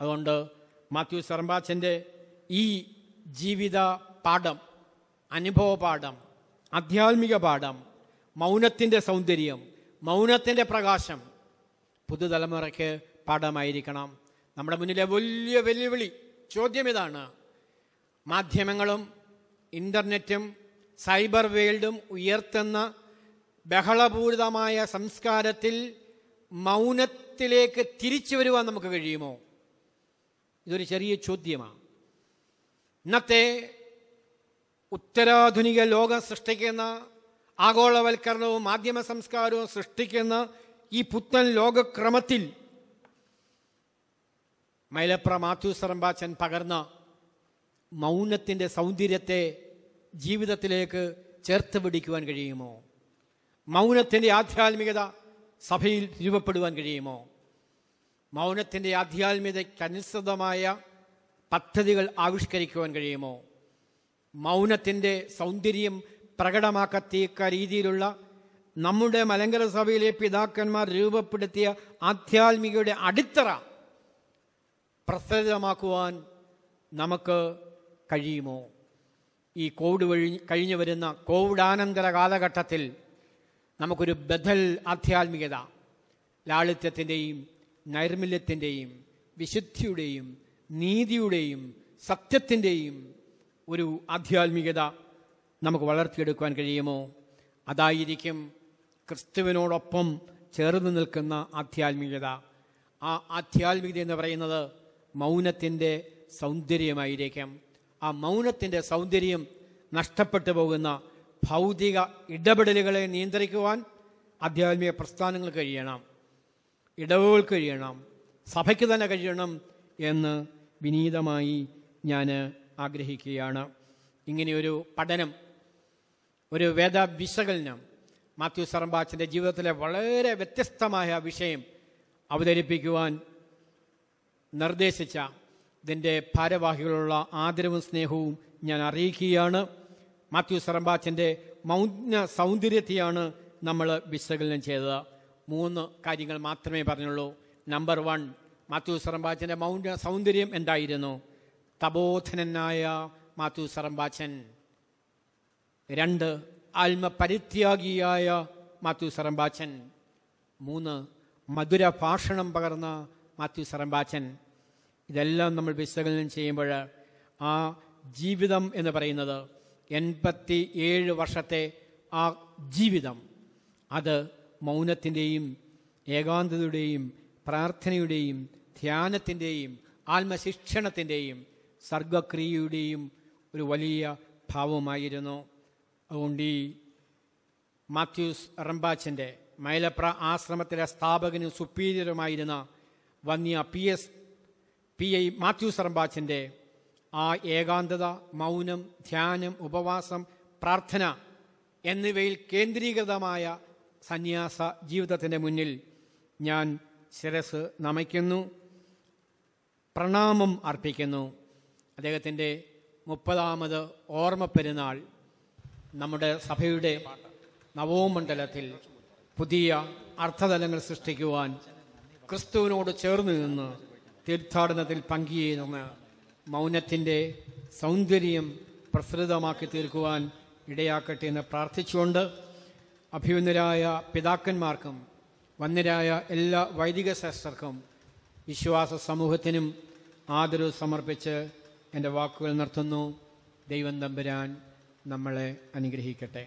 അതുകൊണ്ട് മാത്യു സർമ്പാച്ചന്റെ ഈ ജീവിത പാഠം അനുഭവ പാഠം ആധ്യാത്മിക പാഠം മൗനത്തിന്റെ സൗന്ദര്യം മൗനത്തിന്റെ പ്രകാശം പുതുതലമുറയ്ക്ക് പാഠമായിരിക്കണം. നമ്മുടെ മുന്നിലെ വലിയ വെല്ലുവിളി ചോദ്യം ഇതാണ്. മാധ്യമങ്ങളും ഇന്റർനെറ്റും സൈബർ വേൾഡും ഉയർത്തുന്ന ബഹളപൂരിതമായ സംസ്കാരത്തിൽ മൗനത്തിലേക്ക് തിരിച്ചു വരുവാൻ നമുക്ക് കഴിയുമോ? ഇതൊരു ചെറിയ ചോദ്യമാണ്. ഇന്നത്തെ ഉത്തരാധുനിക ലോകം സൃഷ്ടിക്കുന്ന ആഗോളവൽക്കരണവും മാധ്യമ സംസ്കാരവും സൃഷ്ടിക്കുന്ന ഈ പുത്തൻ ലോകക്രമത്തിൽ മൈലപ്ര മാത്യു സറമ്പാച്ചൻ പകർന്ന മൗനത്തിന്റെ സൗന്ദര്യത്തെ ജീവിതത്തിലേക്ക് ചേർത്ത് പിടിക്കുവാൻ കഴിയുമോ? മൗനത്തിന്റെ ആധ്യാത്മികത സഭയിൽ രൂപപ്പെടുവാൻ കഴിയുമോ? മൗനത്തിന്റെ ആധ്യാത്മികതയ്ക്കനുസൃതമായ പദ്ധതികൾ ആവിഷ്കരിക്കുവാൻ കഴിയുമോ? മൗനത്തിന്റെ സൗന്ദര്യം പ്രകടമാക്കത്തക്ക രീതിയിലുള്ള നമ്മുടെ മലങ്കര സഭയിലെ പിതാക്കന്മാർ രൂപപ്പെടുത്തിയ ആധ്യാത്മികയുടെ അടിത്തറ പ്രസരിതമാക്കുവാൻ നമുക്ക് കഴിയുമോ? ഈ കോവിഡ് വഴി കഴിഞ്ഞു വരുന്ന കോവിഡാനന്തര കാലഘട്ടത്തിൽ നമുക്കൊരു ബദൽ ആധ്യാത്മികത ലാളിത്യത്തിന്റെയും നൈർമല്യത്തിന്റെയും വിശുദ്ധിയുടെയും നീതിയുടെയും സത്യത്തിന്റെയും ഒരു ആധ്യാത്മികത നമുക്ക് വളർത്തിയെടുക്കുവാൻ കഴിയുമോ? അതായിരിക്കും ക്രിസ്തുവിനോടൊപ്പം ചേർന്ന് നിൽക്കുന്ന ആധ്യാത്മികത. ആ ആധ്യാത്മികത എന്ന് പറയുന്നത് മൗനത്തിന്റെ സൗന്ദര്യമായിരിക്കും. ആ മൗനത്തിന്റെ സൗന്ദര്യം നഷ്ടപ്പെട്ടു പോകുന്ന ഭൗതിക ഇടപെടലുകളെ നിയന്ത്രിക്കുവാൻ ആധ്യാത്മിക പ്രസ്ഥാനങ്ങൾ കഴിയണം. ഇടവുകൾ കഴിയണം സഭയ്ക്ക് തന്നെ കഴിയണം എന്ന് വിനീതമായി ഞാൻ ആഗ്രഹിക്കുകയാണ്. ഇങ്ങനെയൊരു പഠനം ഒരു വേദ വിശകലനം മാത്യു സർമ്പാച്ചിന്റെ ജീവിതത്തിലെ വളരെ വ്യത്യസ്തമായ വിഷയം അവതരിപ്പിക്കുവാൻ നിർദ്ദേശിച്ച ഇതിന്റെ ഭാരവാഹികളുള്ള ആദരവും സ്നേഹവും ഞാൻ അറിയിക്കുകയാണ്. മാത്യു സർമ്പാച്ചിന്റെ മൗന സൗന്ദര്യത്തെയാണ് നമ്മൾ വിശകലനം ചെയ്തത്. മൂന്ന് കാര്യങ്ങൾ മാത്രമേ പറഞ്ഞുള്ളൂ. നമ്പർ വൺ മാത്യു സറമ്പാച്ചന്റെ മൗന സൗന്ദര്യം എന്തായിരുന്നു? തപോധനനായ മാത്യു സറമ്പാച്ചൻ രണ്ട് ആത്മപരിത്യാഗിയായ മാത്യു സറമ്പാച്ചൻ മൂന്ന് മധുര ഭാഷണം പകർന്ന മാത്യു സറമ്പാച്ചൻ ഇതെല്ലാം നമ്മൾ വിശകലനം ചെയ്യുമ്പോൾ ആ ജീവിതം എന്ന് പറയുന്നത് എൺപത്തി ഏഴ് വർഷത്തെ ആ ജീവിതം. അത് മൗനത്തിന്റെയും ഏകാന്തതയുടെയും പ്രാർത്ഥനയുടെയും ധ്യാനത്തിന്റെയും ആത്മശിക്ഷണത്തിന്റെയും സർഗക്രിയയുടെയും ഒരു വലിയ ഭാവമായിരുന്നു. അതുകൊണ്ട് ഈ മാത്യൂസ് റംബാച്ചന്റെ മൈലപ്ര ആശ്രമത്തിലെ സ്ഥാപകനും സുപ്പീരിയറുമായിരുന്ന വന്യ P S P I Mathews റംബാച്ചന്റെ ആ ഏകാന്തത മൗനം ധ്യാനം ഉപവാസം പ്രാർത്ഥന എന്നിവയിൽ കേന്ദ്രീകൃതമായ സന്യാസ ജീവിതത്തിന്റെ മുന്നിൽ ഞാൻ ശിരസ് നമിക്കുന്നു പ്രണാമം അർപ്പിക്കുന്നു. അദ്ദേഹത്തിന്റെ മുപ്പതാമത് ഓർമ്മ പെരുന്നാൾ നമ്മുടെ സഭയുടെ നവോമണ്ഡലത്തിൽ പുതിയ അർത്ഥതലങ്ങൾ സൃഷ്ടിക്കുവാൻ ക്രിസ്തുവിനോട് ചേർന്ന് നിന്ന് തീർത്ഥാടനത്തിൽ പങ്കുചേരുന്ന മൗനത്തിന്റെ സൗന്ദര്യം പ്രസൃതമാക്കി തീർക്കുവാൻ ഇടയാക്കട്ടെ എന്ന് പ്രാർത്ഥിച്ചുകൊണ്ട് അഭിമന്യരായ പിതാക്കന്മാർക്കും വന്യരായ എല്ലാ വൈദിക ശാസ്ത്രർക്കും വിശ്വാസ സമൂഹത്തിനും ആദരവ് സമർപ്പിച്ച് എന്റെ വാക്കുകൾ നിർത്തുന്നു. ദൈവം തമ്പുരാൻ നമ്മളെ അനുഗ്രഹിക്കട്ടെ.